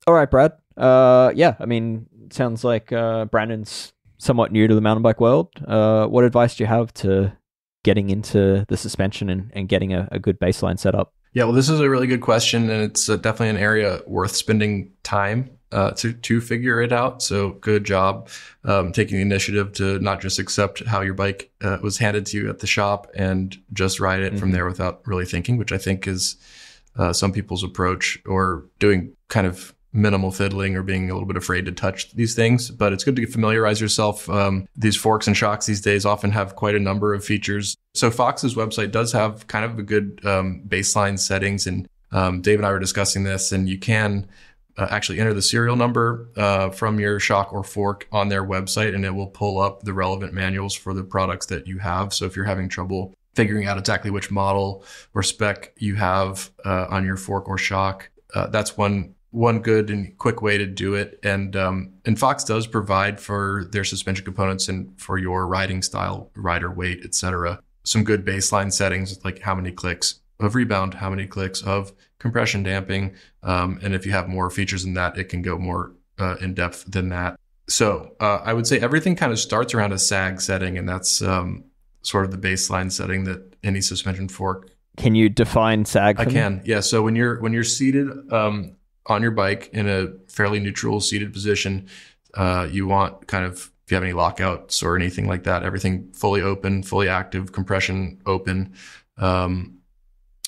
All right, Brad. Uh, yeah, I mean, sounds like uh, Brandon's somewhat new to the mountain bike world. Uh, what advice do you have to getting into the suspension and, and getting a, a good baseline set up? Yeah, well, this is a really good question, and it's uh, definitely an area worth spending time uh, to to figure it out. So, good job um, taking the initiative to not just accept how your bike uh, was handed to you at the shop and just ride it mm-hmm. from there without really thinking, which I think is uh, some people's approach, or doing kind of minimal fiddling or being a little bit afraid to touch these things. But it's good to familiarize yourself. Um, these forks and shocks these days often have quite a number of features. So Fox's website does have kind of a good um, baseline settings, and um, Dave and I were discussing this, and you can. Uh, actually enter the serial number uh, from your shock or fork on their website and it will pull up the relevant manuals for the products that you have so if you're having trouble figuring out exactly which model or spec you have uh, on your fork or shock uh, that's one one good and quick way to do it. And um, and Fox does provide for their suspension components and for your riding style, rider weight, etc. Some good baseline settings like how many clicks of rebound, how many clicks of compression damping, um, and if you have more features than that, it can go more uh, in depth than that. So uh, I would say everything kind of starts around a sag setting, and that's um, sort of the baseline setting that any suspension fork can you define sag? I can. Yeah. So when you're when you're seated, um, on your bike in a fairly neutral seated position. Uh, you want kind of if you have any lockouts or anything like that, everything fully open, fully active, compression open. Um,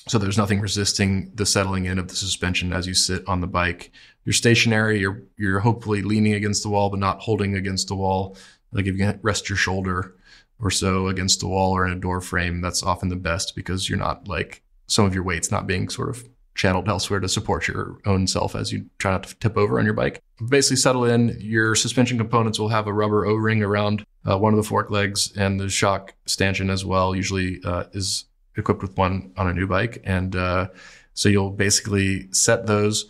so there's nothing resisting the settling in of the suspension as you sit on the bike. you're stationary, you're you're hopefully leaning against the wall but not holding against the wall. Like if you can rest your shoulder or so against the wall or in a door frame, that's often the best because you're not like some of your weight's not being sort of channeled elsewhere to support your own self as you try not to tip over on your bike. Basically, settle in. Your suspension components will have a rubber O ring around uh, one of the fork legs, and the shock stanchion as well usually uh, is equipped with one on a new bike. And uh, so you'll basically set those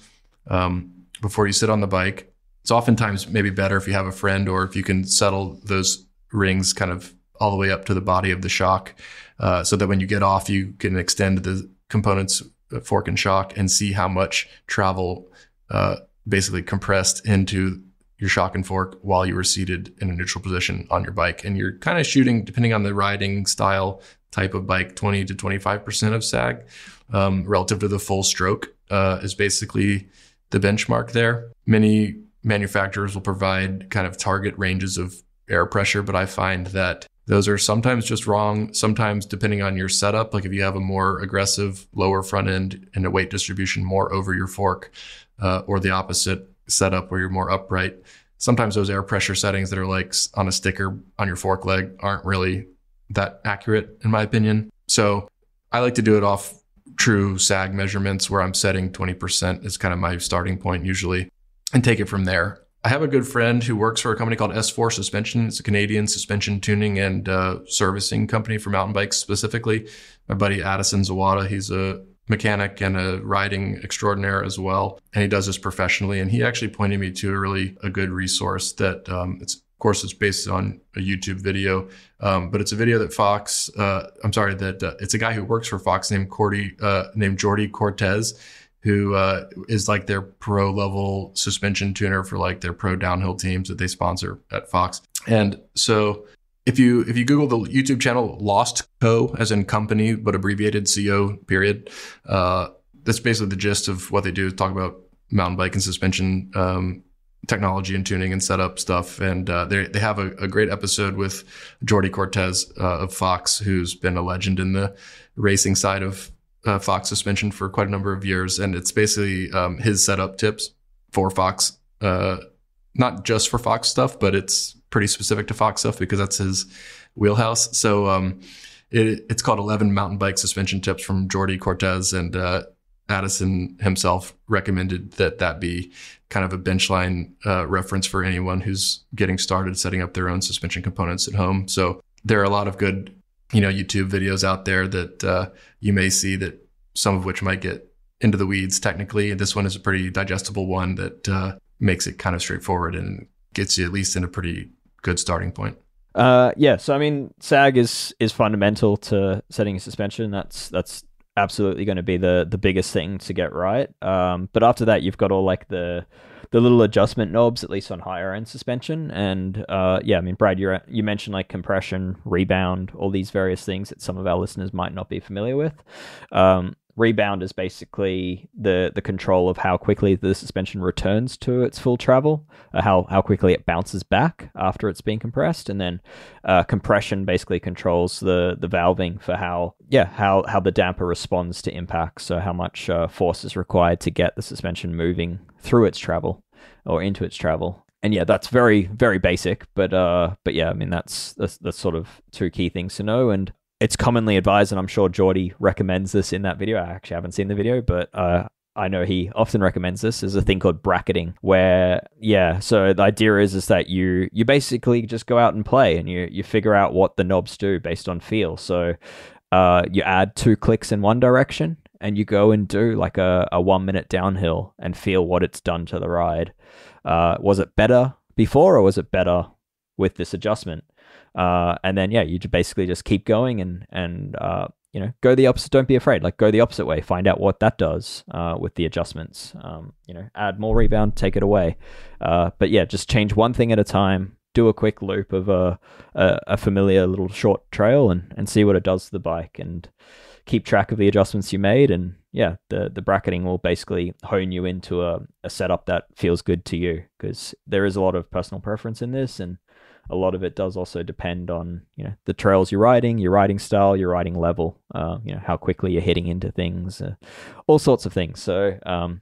um, before you sit on the bike. It's oftentimes maybe better if you have a friend or if you can settle those rings kind of all the way up to the body of the shock uh, so that when you get off, you can extend the components uh, fork and shock and see how much travel uh, basically compressed into your shock and fork while you were seated in a neutral position on your bike. And you're kind of shooting, depending on the riding style type of bike, 20 to 25% of sag um, relative to the full stroke uh, is basically the benchmark there. Many manufacturers will provide kind of target ranges of air pressure, but I find that those are sometimes just wrong. Sometimes, depending on your setup, like if you have a more aggressive lower front end and a weight distribution more over your fork, uh, or the opposite setup where you're more upright, sometimes those air pressure settings that are like on a sticker on your fork leg aren't really that accurate, in my opinion. So I like to do it off true sag measurements where I'm setting 20% is kind of my starting point usually and take it from there. I have a good friend who works for a company called S4 Suspension. It's a Canadian suspension tuning and uh, servicing company for mountain bikes specifically. My buddy Addison Zawada, he's a mechanic and a riding extraordinaire as well, and he does this professionally. And he actually pointed me to a really a good resource that um, it's of course it's based on a YouTube video, um, but it's a video that Fox. Uh, I'm sorry that uh, it's a guy who works for Fox named Cordy uh, named Jordi Cortes who uh, is like their pro level suspension tuner for like their pro downhill teams that they sponsor at Fox. And so if you if you Google the YouTube channel Lost Co as in company but abbreviated CO period, uh, that's basically the gist of what they do. Talk about mountain bike and suspension um, technology and tuning and setup stuff. And uh, they they have a, a, great episode with Jordi Cortes uh, of Fox, who's been a legend in the racing side of uh, Fox suspension for quite a number of years, and it's basically um, his setup tips for Fox. Uh, not just for Fox stuff, but it's pretty specific to Fox stuff because that's his wheelhouse. So um, it, it's called 11 Mountain Bike Suspension Tips from Jordi Cortes, and uh, Addison himself recommended that that be kind of a benchline uh, reference for anyone who's getting started setting up their own suspension components at home. So there are a lot of good you know YouTube videos out there that uh, you may see that some of which might get into the weeds technically. This one is a pretty digestible one that uh, makes it kind of straightforward and gets you at least in a pretty good starting point. Uh, yeah, so I mean, sag is is fundamental to setting a suspension. That's that's absolutely going to be the the biggest thing to get right. Um, but after that, you've got all like the the little adjustment knobs, at least on higher end suspension. And uh, yeah, I mean, Brad, you you mentioned like compression, rebound, all these various things that some of our listeners might not be familiar with. Um, rebound is basically the the control of how quickly the suspension returns to its full travel, uh, how how quickly it bounces back after it's been compressed, and then uh, compression basically controls the the valving for how yeah how how the damper responds to impact. So how much uh, force is required to get the suspension moving through its travel or into its travel. And yeah, that's very very basic, but uh, but yeah, I mean that's that's, that's sort of two key things to know. And it's commonly advised, and I'm sure Jordi recommends this in that video. I actually haven't seen the video, but uh, I know he often recommends this is a thing called bracketing, where yeah, so the idea is is that you you basically just go out and play, and you you figure out what the knobs do based on feel. So uh, you add two clicks in one direction, and you go and do like a, a one minute downhill and feel what it's done to the ride. Uh, was it better before, or was it better with this adjustment? Uh, and then yeah, you basically just keep going and and uh, you know go the opposite. Don't be afraid. Like go the opposite way. Find out what that does uh, with the adjustments. Um, you know, add more rebound, take it away. Uh, but yeah, just change one thing at a time. Do a quick loop of a, a, a familiar little short trail and and see what it does to the bike and keep track of the adjustments you made and yeah the the bracketing will basically hone you into a, a setup that feels good to you because there is a lot of personal preference in this and a lot of it does also depend on you know the trails you're riding, your riding style, your riding level, uh, you know how quickly you're hitting into things, uh, all sorts of things. So um,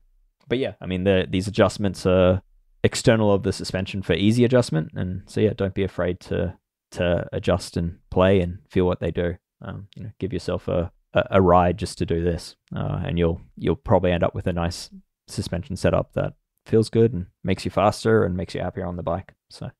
but yeah, I mean, the, these adjustments are external of the suspension for easy adjustment, and so yeah, don't be afraid to to adjust and play and feel what they do. Um, you know, give yourself a, a, a ride just to do this, uh, and you'll you'll probably end up with a nice suspension setup that feels good and makes you faster and makes you happier on the bike. So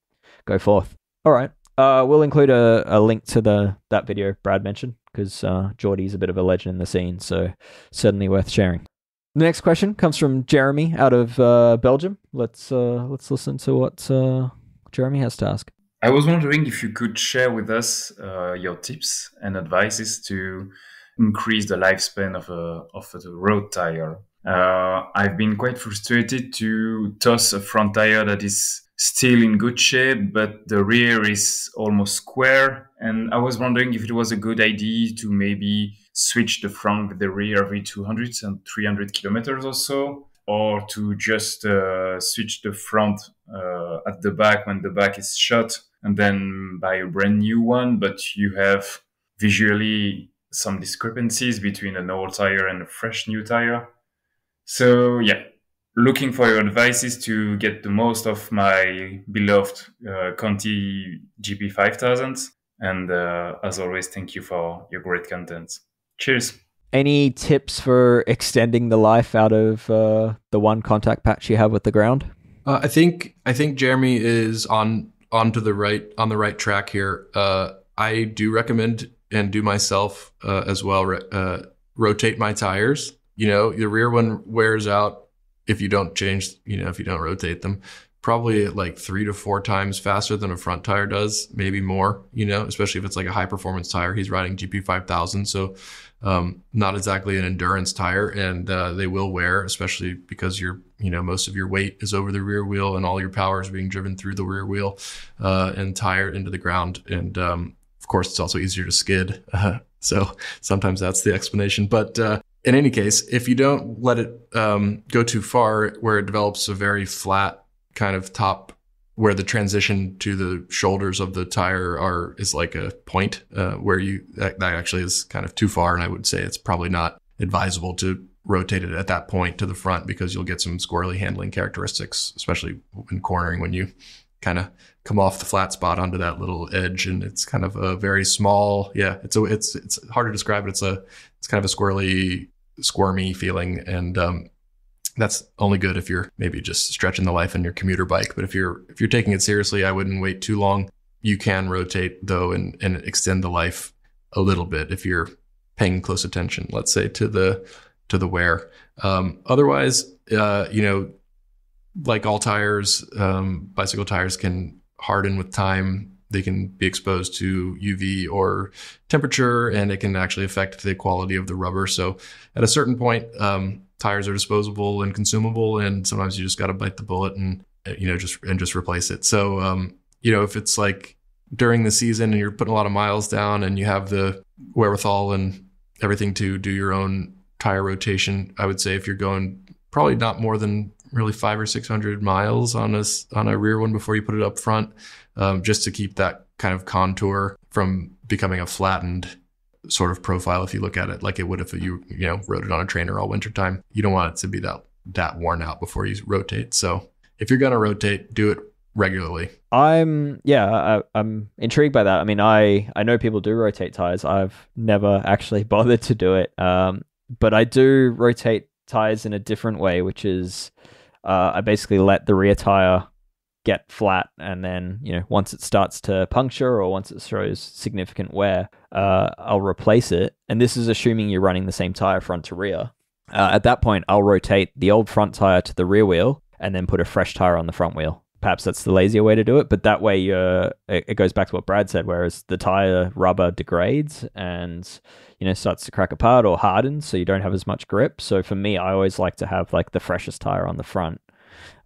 go forth. All right. Uh, we'll include a, a link to the that video Brad mentioned because uh, Jordi's a bit of a legend in the scene, so certainly worth sharing. The next question comes from Jeremy out of uh, Belgium. Let's uh, let's listen to what uh, Jeremy has to ask. I was wondering if you could share with us uh, your tips and advices to increase the lifespan of a of a road tire. Uh, I've been quite frustrated to toss a front tire that is still in good shape, but the rear is almost square. And I was wondering if it was a good idea to maybe switch the front with the rear every 200 and 300 kilometers or so, or to just uh, switch the front uh, at the back when the back is shut and then buy a brand new one. But you have visually some discrepancies between an old tire and a fresh new tire. So, yeah, looking for your advices to get the most of my beloved uh, Conti GP5000s. And uh, as always, thank you for your great content. Cheers. Any tips for extending the life out of uh, the one contact patch you have with the ground? Uh, I think I think Jeremy is on onto the right on the right track here. Uh, I do recommend and do myself uh, as well rotate my tires. You know, the rear one wears out if you don't change, you know, if you don't rotate them, probably like three to four times faster than a front tire does, maybe more, you know, especially if it's like a high performance tire. He's riding GP 5000. So, um, not exactly an endurance tire and, uh, they will wear, especially because you're, you know, most of your weight is over the rear wheel and all your power is being driven through the rear wheel, uh, and tire into the ground. And, um, of course, it's also easier to skid. Uh, *laughs* so sometimes that's the explanation. But uh, in any case, if you don't let it um, go too far, where it develops a very flat kind of top, where the transition to the shoulders of the tire are is like a point uh, where you that, that actually is kind of too far, and I would say it's probably not advisable to rotate it at that point to the front because you'll get some squirrely handling characteristics, especially in cornering when you kind of come off the flat spot onto that little edge. And it's kind of a very small yeah it's a it's it's hard to describe but it's a it's kind of a squirrely squirmy feeling and um, that's only good if you're maybe just stretching the life in your commuter bike but if you're if you're taking it seriously i wouldn't wait too long. You can rotate though and, and extend the life a little bit if you're paying close attention let's say to the to the wear. Um, otherwise uh, you know like all tires um, bicycle tires can harden with time they can be exposed to UV or temperature, and it can actually affect the quality of the rubber. So, at a certain point, um, tires are disposable and consumable, and sometimes you just got to bite the bullet and uh, you know just and just replace it. So, um, you know, if it's like during the season and you're putting a lot of miles down and you have the wherewithal and everything to do your own tire rotation, I would say if you're going probably not more than really five or six hundred miles on a on a rear one before you put it up front um, just to keep that kind of contour from becoming a flattened sort of profile if you look at it like it would if you you know rode it on a trainer all winter time you don't want it to be that that worn out before you rotate. So if you're going to rotate do it regularly. I'm yeah I, am intrigued by that. I mean i i know people do rotate tires i've never actually *laughs* bothered to do it. Um, but i do rotate tires in a different way which is uh, i basically let the rear tire get flat and then you know once it starts to puncture or once it shows significant wear uh, i'll replace it. And this is assuming you're running the same tire front to rear. Uh, at that point i'll rotate the old front tire to the rear wheel and then put a fresh tire on the front wheel. Perhaps that's the lazier way to do it but that way you're, it, goes back to what brad said whereas the tire rubber degrades and you know starts to crack apart or harden so you don't have as much grip. So for me i always like to have like the freshest tire on the front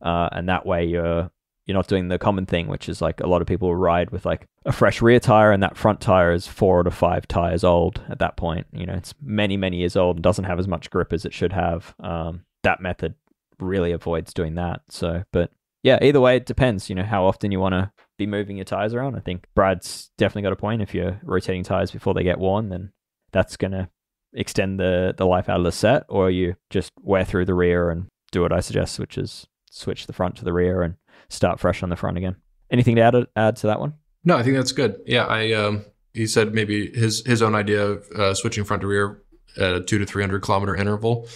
uh, and that way you're you're not doing the common thing, which is like a lot of people ride with like a fresh rear tire and that front tire is four to five tires old at that point. You know, it's many, many years old and doesn't have as much grip as it should have. Um, that method really avoids doing that. So, but yeah, either way, it depends, you know, how often you want to be moving your tires around. I think Brad's definitely got a point. If you're rotating tires before they get worn, then that's going to extend the, the life out of the set, or you just wear through the rear and do what I suggest, which is switch the front to the rear and start fresh on the front again. Anything to add add to that one? No, I think that's good. Yeah, I um, he said maybe his his own idea of uh, switching front to rear at a two to three hundred kilometer interval.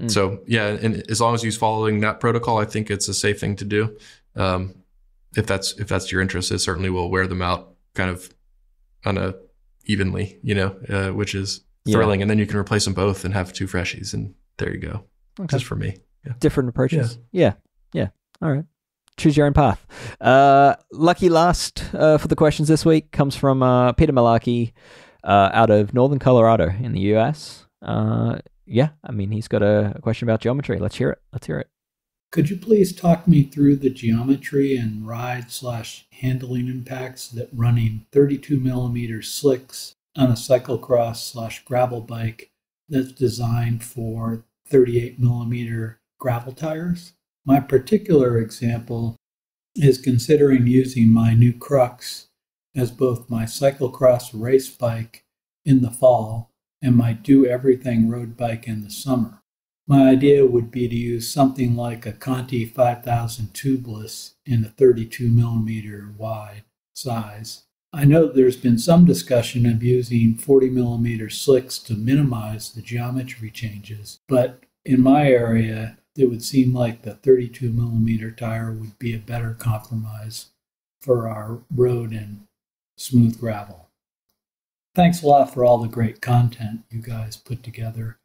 Mm. So yeah, and as long as he's following that protocol, I think it's a safe thing to do. Um, if that's if that's your interest, it certainly will wear them out kind of on a evenly, you know, uh, which is thrilling. Yeah. And then you can replace them both and have two freshies, and there you go. Okay. Just for me, yeah. different approaches. Yeah. yeah, yeah. All right choose your own path. Uh, lucky last uh, for the questions this week comes from uh, Peter Malarkey uh, out of Northern Colorado in the US. Uh, yeah, I mean, he's got a, question about geometry. Let's hear it. Let's hear it. Could you please talk me through the geometry and ride slash handling impacts that running 32 millimeter slicks on a cyclocross slash gravel bike that's designed for 38 millimeter gravel tires? My particular example is considering using my new Crux as both my cyclocross race bike in the fall and my do everything road bike in the summer. My idea would be to use something like a Conti 5000 tubeless in a 32 millimeter wide size. I know there's been some discussion of using 40 millimeter slicks to minimize the geometry changes, but in my area, it would seem like the 32 millimeter tire would be a better compromise for our road and smooth gravel. Thanks a lot for all the great content you guys put together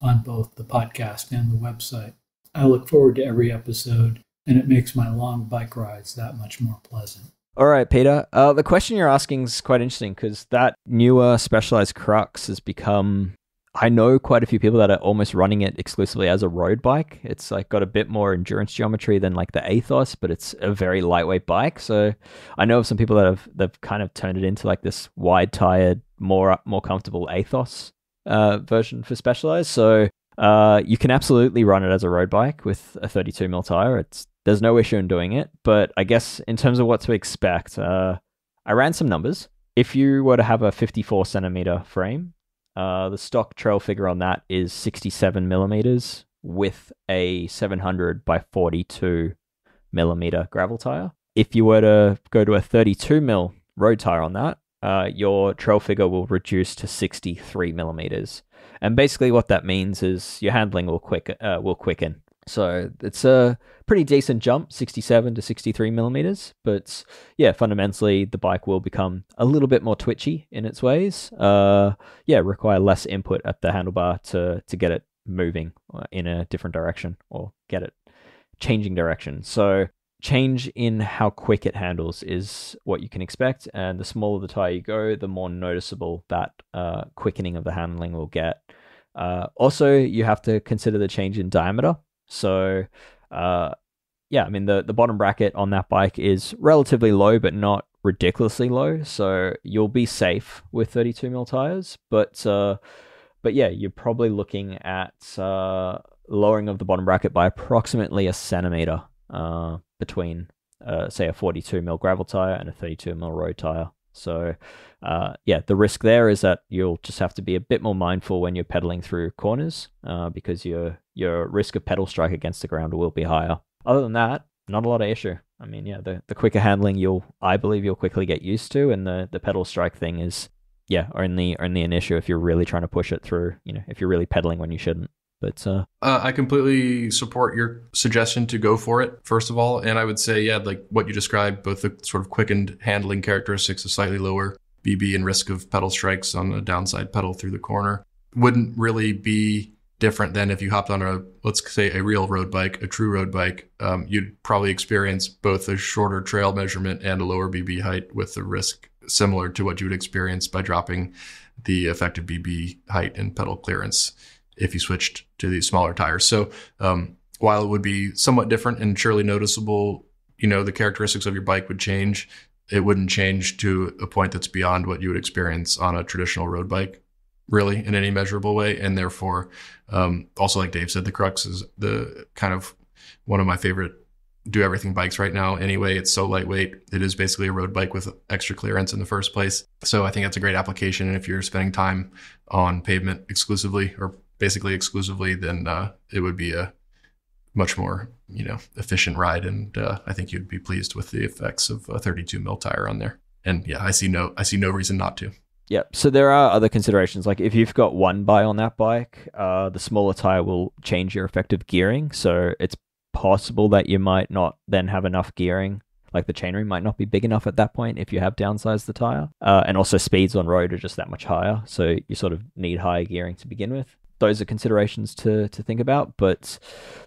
on both the podcast and the website. I look forward to every episode, and it makes my long bike rides that much more pleasant. All right, Peter. Uh, the question you're asking is quite interesting because that newer specialized crux has become I know quite a few people that are almost running it exclusively as a road bike. It's like got a bit more endurance geometry than like the Aethos, but it's a very lightweight bike. So I know of some people that have they've kind of turned it into like this wide tired, more more comfortable Aethos uh, version for Specialized. So uh, you can absolutely run it as a road bike with a 32 mil tire. It's there's no issue in doing it. But I guess in terms of what to expect, uh, I ran some numbers. If you were to have a 54 centimeter frame, uh, the stock trail figure on that is 67 millimeters with a 700 by 42 millimeter gravel tire. If you were to go to a 32 mil road tire on that, uh, your trail figure will reduce to 63 millimeters. And basically, what that means is your handling will quick uh, will quicken. So it's a pretty decent jump, 67 to 63 millimeters. But yeah, fundamentally, the bike will become a little bit more twitchy in its ways. Uh, yeah, require less input at the handlebar to to get it moving uh, in a different direction or get it changing direction. So change in how quick it handles is what you can expect. And the smaller the tire you go, the more noticeable that uh, quickening of the handling will get. Uh, also, you have to consider the change in diameter. So, uh, yeah, I mean the the bottom bracket on that bike is relatively low, but not ridiculously low. So you'll be safe with 32 mil tires, but uh, but yeah, you're probably looking at uh, lowering of the bottom bracket by approximately a centimeter uh, between, uh, say, a 42 mil gravel tire and a 32 mil road tire. So, uh, yeah, the risk there is that you'll just have to be a bit more mindful when you're pedaling through corners uh, because your your risk of pedal strike against the ground will be higher. Other than that, not a lot of issue. I mean, yeah, the, the quicker handling you'll I believe you'll quickly get used to, and the, the pedal strike thing is yeah only only an issue if you're really trying to push it through. You know, if you're really pedaling when you shouldn't. But uh, uh, I completely support your suggestion to go for it, first of all. And I would say, yeah, like what you described, both the sort of quickened handling characteristics, a slightly lower BB and risk of pedal strikes on a downside pedal through the corner wouldn't really be different than if you hopped on a, let's say, a real road bike, a true road bike. Um, you'd probably experience both a shorter trail measurement and a lower BB height with the risk similar to what you would experience by dropping the effective BB height and pedal clearance if you switched to these smaller tires. So um, while it would be somewhat different and surely noticeable, you know, the characteristics of your bike would change. It wouldn't change to a point that's beyond what you would experience on a traditional road bike, really, in any measurable way. And therefore, um, also like Dave said, the Crux is the kind of one of my favorite do everything bikes right now. Anyway, it's so lightweight. It is basically a road bike with extra clearance in the first place. So I think that's a great application. And if you're spending time on pavement exclusively or basically exclusively, then uh, it would be a much more you know efficient ride, and uh, I think you'd be pleased with the effects of a 32 mil tire on there. And yeah, I see no I see no reason not to. Yep. So there are other considerations. Like if you've got one by on that bike, uh, the smaller tire will change your effective gearing. So it's possible that you might not then have enough gearing. Like the chainring might not be big enough at that point if you have downsized the tire. Uh, and also speeds on road are just that much higher. So you sort of need higher gearing to begin with. Those are considerations to to think about. But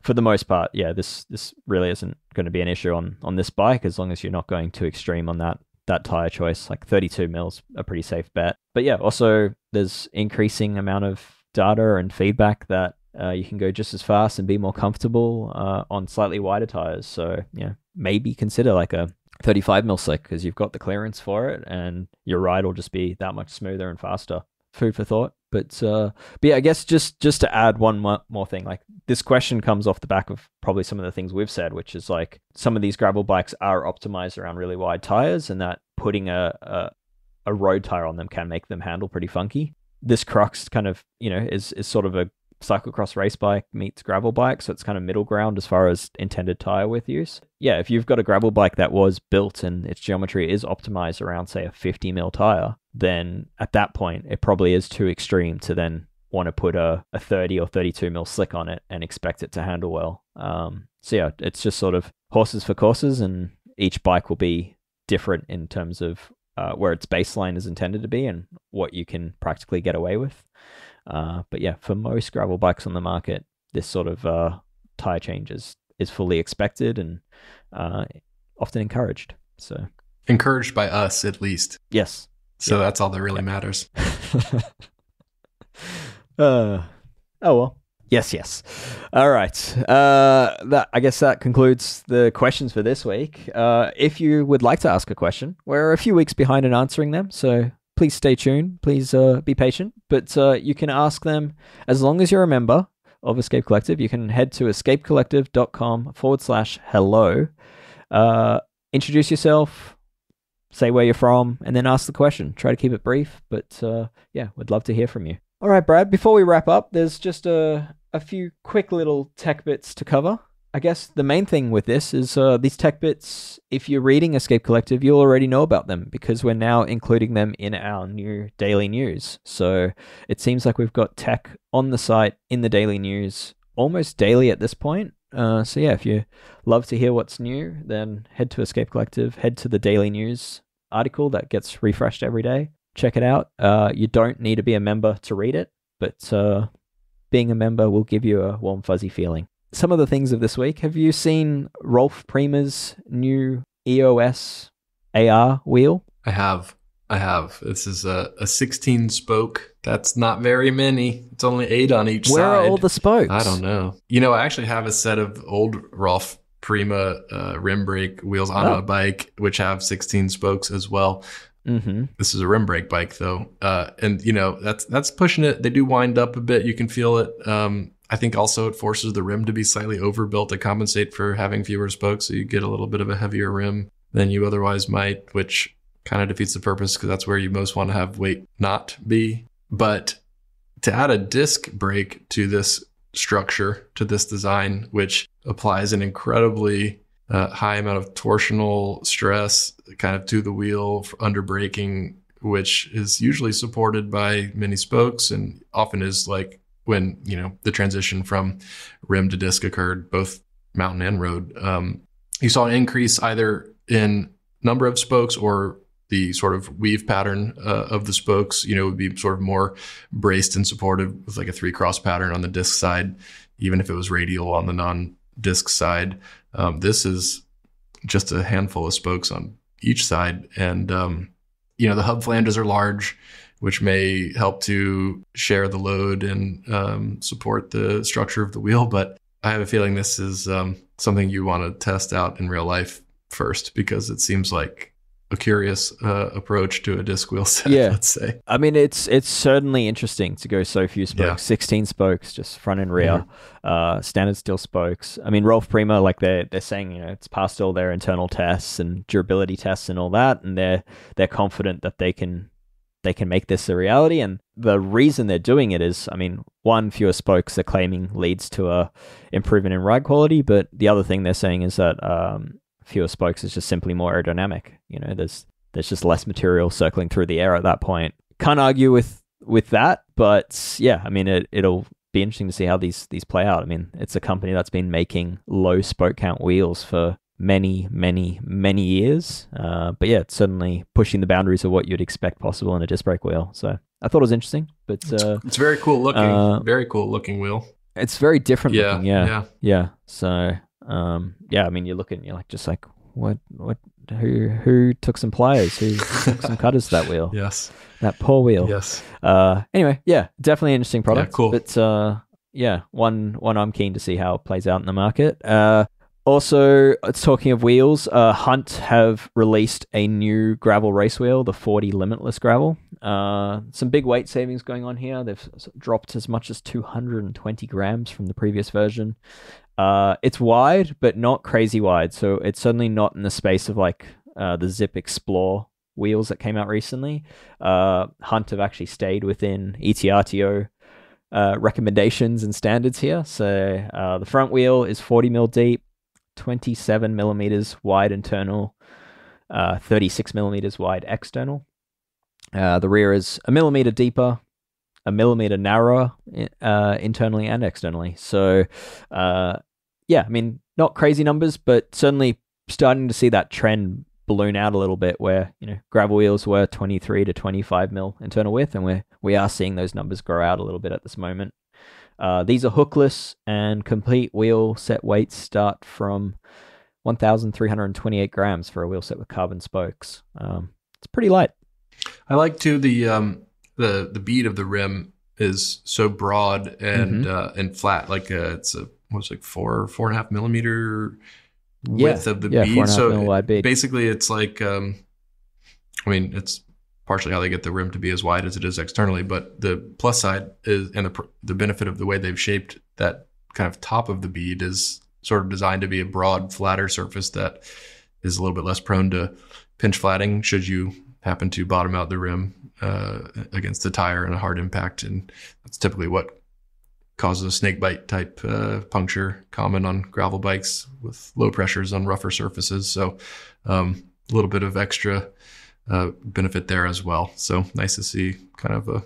for the most part, yeah, this this really isn't going to be an issue on on this bike as long as you're not going too extreme on that that tire choice. Like 32 mils, a pretty safe bet. But yeah, also there's increasing amount of data and feedback that uh, you can go just as fast and be more comfortable uh, on slightly wider tires. So yeah, maybe consider like a 35 mil slick because you've got the clearance for it, and your ride will just be that much smoother and faster. Food for thought. But uh, but yeah, I guess just just to add one more, thing, like this question comes off the back of probably some of the things we've said, which is like some of these gravel bikes are optimized around really wide tires, and that putting a, a a road tire on them can make them handle pretty funky. This Crux kind of you know is is sort of a cyclocross race bike meets gravel bike, so it's kind of middle ground as far as intended tire width use. Yeah, if you've got a gravel bike that was built and its geometry is optimized around say a 50 mil tire, then at that point it probably is too extreme to then want to put a, a 30 or 32 mil slick on it and expect it to handle well. Um, so yeah, it's just sort of horses for courses, and each bike will be different in terms of uh, where its baseline is intended to be and what you can practically get away with. Uh, but yeah, for most gravel bikes on the market, this sort of uh, tire change is, is fully expected and uh, often encouraged. So encouraged by us, at least. Yes. So yeah. that's all that really matters. *laughs* uh, oh well. Yes, yes. All right. Uh, that I guess that concludes the questions for this week. Uh, if you would like to ask a question, we're a few weeks behind in answering them, so please stay tuned. Please uh, be patient. But uh, you can ask them as long as you're a member of Escape Collective. You can head to escapecollective.com forward slash hello. Uh, introduce yourself, say where you're from, and then ask the question. Try to keep it brief, but uh, yeah, we'd love to hear from you. All right, Brad, before we wrap up, there's just a, a few quick little tech bits to cover. I guess the main thing with this is uh, these tech bits, if you're reading Escape Collective, you'll already know about them because we're now including them in our new daily news. So it seems like we've got tech on the site in the daily news almost daily at this point. Uh, so yeah, if you love to hear what's new, then head to Escape Collective, head to the daily news article that gets refreshed every day. Check it out. Uh, you don't need to be a member to read it, but uh, being a member will give you a warm, fuzzy feeling some of the things of this week. Have you seen Rolf Prima's new EOS AR wheel? I have. I have. This is a, a 16 spoke. That's not very many. It's only eight on each Where side. Where are all the spokes? I don't know. You know, I actually have a set of old Rolf Prima uh, rim brake wheels on oh. a bike, which have 16 spokes as well. Mm-hmm. This is a rim brake bike though, uh, and you know that's that's pushing it. They do wind up a bit. You can feel it. Um, I think also it forces the rim to be slightly overbuilt to compensate for having fewer spokes. So you get a little bit of a heavier rim than you otherwise might, which kind of defeats the purpose because that's where you most want to have weight not be. But to add a disc brake to this structure, to this design, which applies an incredibly uh, high amount of torsional stress kind of to the wheel under braking, which is usually supported by many spokes and often is like when you know the transition from rim to disc occurred, both mountain and road. Um, you saw an increase either in number of spokes or the sort of weave pattern uh, of the spokes. You know, would be sort of more braced and supportive with like a three cross pattern on the disc side, even if it was radial on the non disc side. Um, this is just a handful of spokes on each side, and um, you know the hub flanges are large which may help to share the load and um, support the structure of the wheel. But I have a feeling this is um, something you want to test out in real life first because it seems like a curious uh, approach to a disc wheel *laughs* set. Yeah, let's say. I mean, it's it's certainly interesting to go so few spokes, yeah. sixteen spokes, just front and rear, mm-hmm. uh, standard steel spokes. I mean, Rolf Prima, like they're they're saying, you know, it's passed all their internal tests and durability tests and all that, and they're they're confident that they can they can make this a reality. And the reason they're doing it is, I mean, one, fewer spokes they're claiming leads to a improvement in ride quality, but the other thing they're saying is that um, fewer spokes is just simply more aerodynamic. You know, there's there's just less material circling through the air at that point. Can't argue with with that, but yeah, I mean, it it'll be interesting to see how these these play out. I mean, it's a company that's been making low spoke count wheels for many, many, many years. Uh, but yeah, it's certainly pushing the boundaries of what you'd expect possible in a disc brake wheel. So I thought it was interesting, but uh, it's, it's, very cool looking. Uh, very cool looking wheel. It's very different yeah, looking. Yeah, yeah, yeah. So um, yeah, I mean, you're looking, you're like just like what, what, who, who took some pliers? Who took some cutters to that wheel? *laughs* Yes, that poor wheel. Yes. Uh, anyway, yeah, definitely an interesting product. Yeah, cool. But uh, yeah, one one I'm keen to see how it plays out in the market. Uh, also, it's talking of wheels. Uh, Hunt have released a new gravel race wheel, the 40 Limitless Gravel. Uh, some big weight savings going on here. They've dropped as much as 220 grams from the previous version. Uh, it's wide, but not crazy wide. So it's certainly not in the space of like uh, the Zipp Explore wheels that came out recently. Uh, Hunt have actually stayed within ETRTO uh, recommendations and standards here. So uh, the front wheel is 40 mil deep, 27 millimeters wide internal, uh, 36 millimeters wide external. Uh, the rear is a millimeter deeper, a millimeter narrower uh, internally and externally. So, uh, yeah, I mean, not crazy numbers, but certainly starting to see that trend balloon out a little bit where, you know, gravel wheels were 23 to 25 mil internal width, and we're, we are seeing those numbers grow out a little bit at this moment. Uh, these are hookless and complete wheel set weights start from 1,328 grams for a wheel set with carbon spokes. Um, it's pretty light. I like too the um, the the bead of the rim is so broad and mm-hmm. uh, and flat. Like uh, it's a what's like four four and a half millimeter width yeah. of the yeah, bead. So wide bead. basically, it's like um, I mean, it's partially how they get the rim to be as wide as it is externally. But the plus side is, and the the benefit of the way they've shaped that kind of top of the bead is sort of designed to be a broad, flatter surface that is a little bit less prone to pinch flatting should you happen to bottom out the rim uh, against the tire and a hard impact. And that's typically what causes a snake bite type uh, puncture, common on gravel bikes with low pressures on rougher surfaces. So um, a little bit of extra uh, benefit there as well. So nice to see kind of a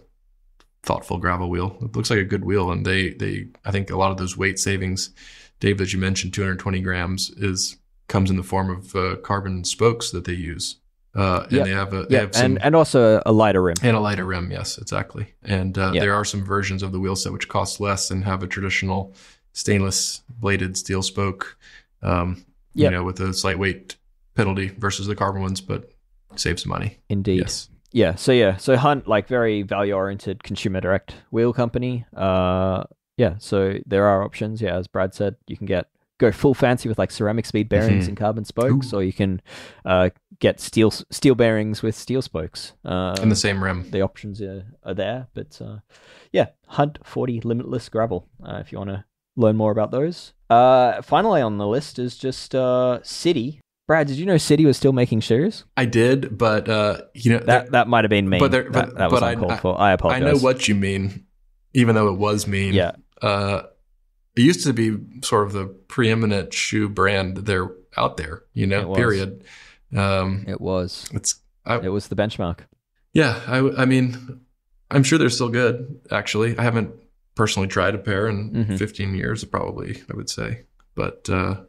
thoughtful gravel wheel. It looks like a good wheel, and they they I think a lot of those weight savings, Dave, that you mentioned, 220 grams is comes in the form of uh, carbon spokes that they use. Uh, and yep. they have a they yep. have some, and and also a lighter rim and a lighter rim. Yes, exactly. And uh, yep. there are some versions of the wheel set which cost less and have a traditional stainless bladed steel spoke. Um, you know, with a slight weight penalty versus the carbon ones, but saves money. Indeed. Yes. Yeah. So yeah. So Hunt, like very value oriented consumer direct wheel company. Uh, yeah. So there are options. Yeah, as Brad said, you can get go full fancy with like CeramicSpeed bearings mm-hmm. and carbon spokes, Ooh. or you can uh, get steel steel bearings with steel spokes. Uh, in the same rim. The options are, are there, but uh, yeah, Hunt 40 Limitless Gravel. Uh, if you want to learn more about those. Uh, finally on the list is just uh, Sidi Brad, did you know Sidi was still making shoes? I did, but uh, you know that that might have been mean. But, but that, that was uncalled I, for. I apologize. I know what you mean, even though it was mean. Yeah. Uh, it used to be sort of the preeminent shoe brand there out there. You know, period. Um, it was. It's. I, it was the benchmark. Yeah, I, I mean, I'm sure they're still good. Actually, I haven't personally tried a pair in mm-hmm. 15 years, probably. I would say, but uh,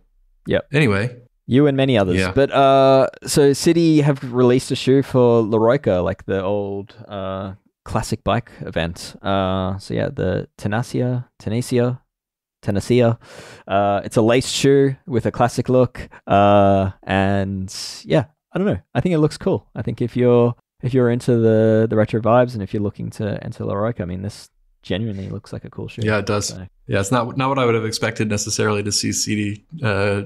yeah. Anyway, you and many others. Yeah. But uh, so Sidi have released a shoe for L'Eroica, like the old uh, classic bike event. Uh, so yeah, the Tenacia, Tenacia, Tenacia. Uh, it's a laced shoe with a classic look. Uh, and yeah, I don't know. I think it looks cool. I think if you're if you're into the the retro vibes and if you're looking to enter L'Eroica, I mean this genuinely looks like a cool shoe. Yeah, it does. So. Yeah, it's not not what I would have expected necessarily to see Sidi uh,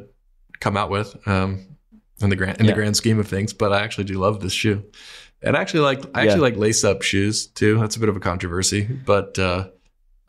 come out with um, in the grand in yeah. the grand scheme of things. But I actually do love this shoe, and I actually like I actually yeah. like lace up shoes too. That's a bit of a controversy, but uh,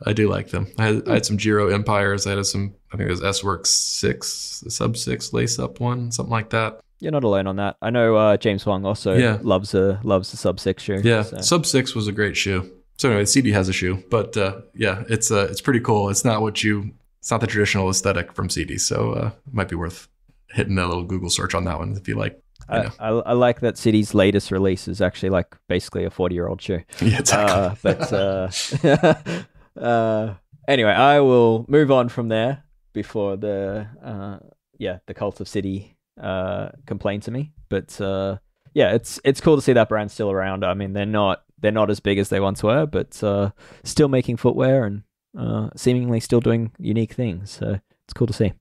I do like them. I had, I had, some Giro Empires. I had some I think it was S Works six, the sub six lace up one, something like that. you're not alone on that. I know uh, James Huang also Yeah. loves a loves the sub six shoe. Yeah, so- Sub Six was a great shoe. So anyway, Sidi has a shoe, but uh, yeah, it's uh, it's pretty cool. It's not what you, it's not the traditional aesthetic from Sidi, so uh, it might be worth hitting a little Google search on that one if you like. I, know. I, I like that Sidi's latest release is actually like basically a 40 year old shoe. *laughs* Yeah, exactly. Uh, but uh, *laughs* uh, anyway, I will move on from there before the uh, yeah the cult of Sidi uh, complain to me. But uh, yeah, it's it's cool to see that brand still around. I mean, they're not they're not as big as they once were, but uh, still making footwear and uh, seemingly still doing unique things. So it's cool to see.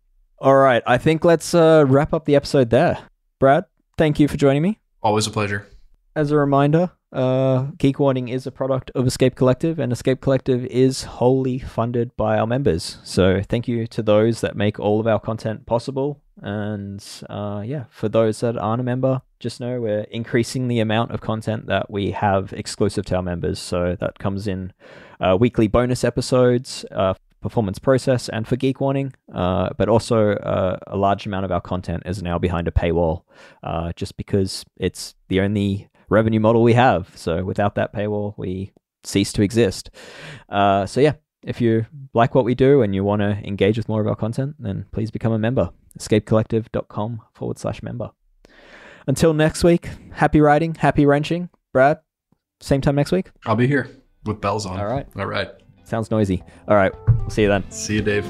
All right, I think let's uh, wrap up the episode there. Brad, thank you for joining me Always a pleasure. as a reminder, uh, Geek Warning is a product of Escape Collective, and Escape Collective is wholly funded by our members. So thank you to those that make all of our content possible. And uh, yeah, for those that aren't a member, just know we're increasing the amount of content that we have exclusive to our members. So that comes in uh, weekly bonus episodes, uh, performance process, and for Geek Warning. Uh, but also, uh, a large amount of our content is now behind a paywall, uh, just because it's the only revenue model we have. So without that paywall, we cease to exist. Uh, so yeah, if you like what we do and you want to engage with more of our content, then please become a member. Escapecollective.com forward slash member. Until next week, happy riding, happy wrenching. Brad, same time next week. I'll be here with bells on. All right. All right. Sounds noisy. All right, we'll see you then. See you, Dave.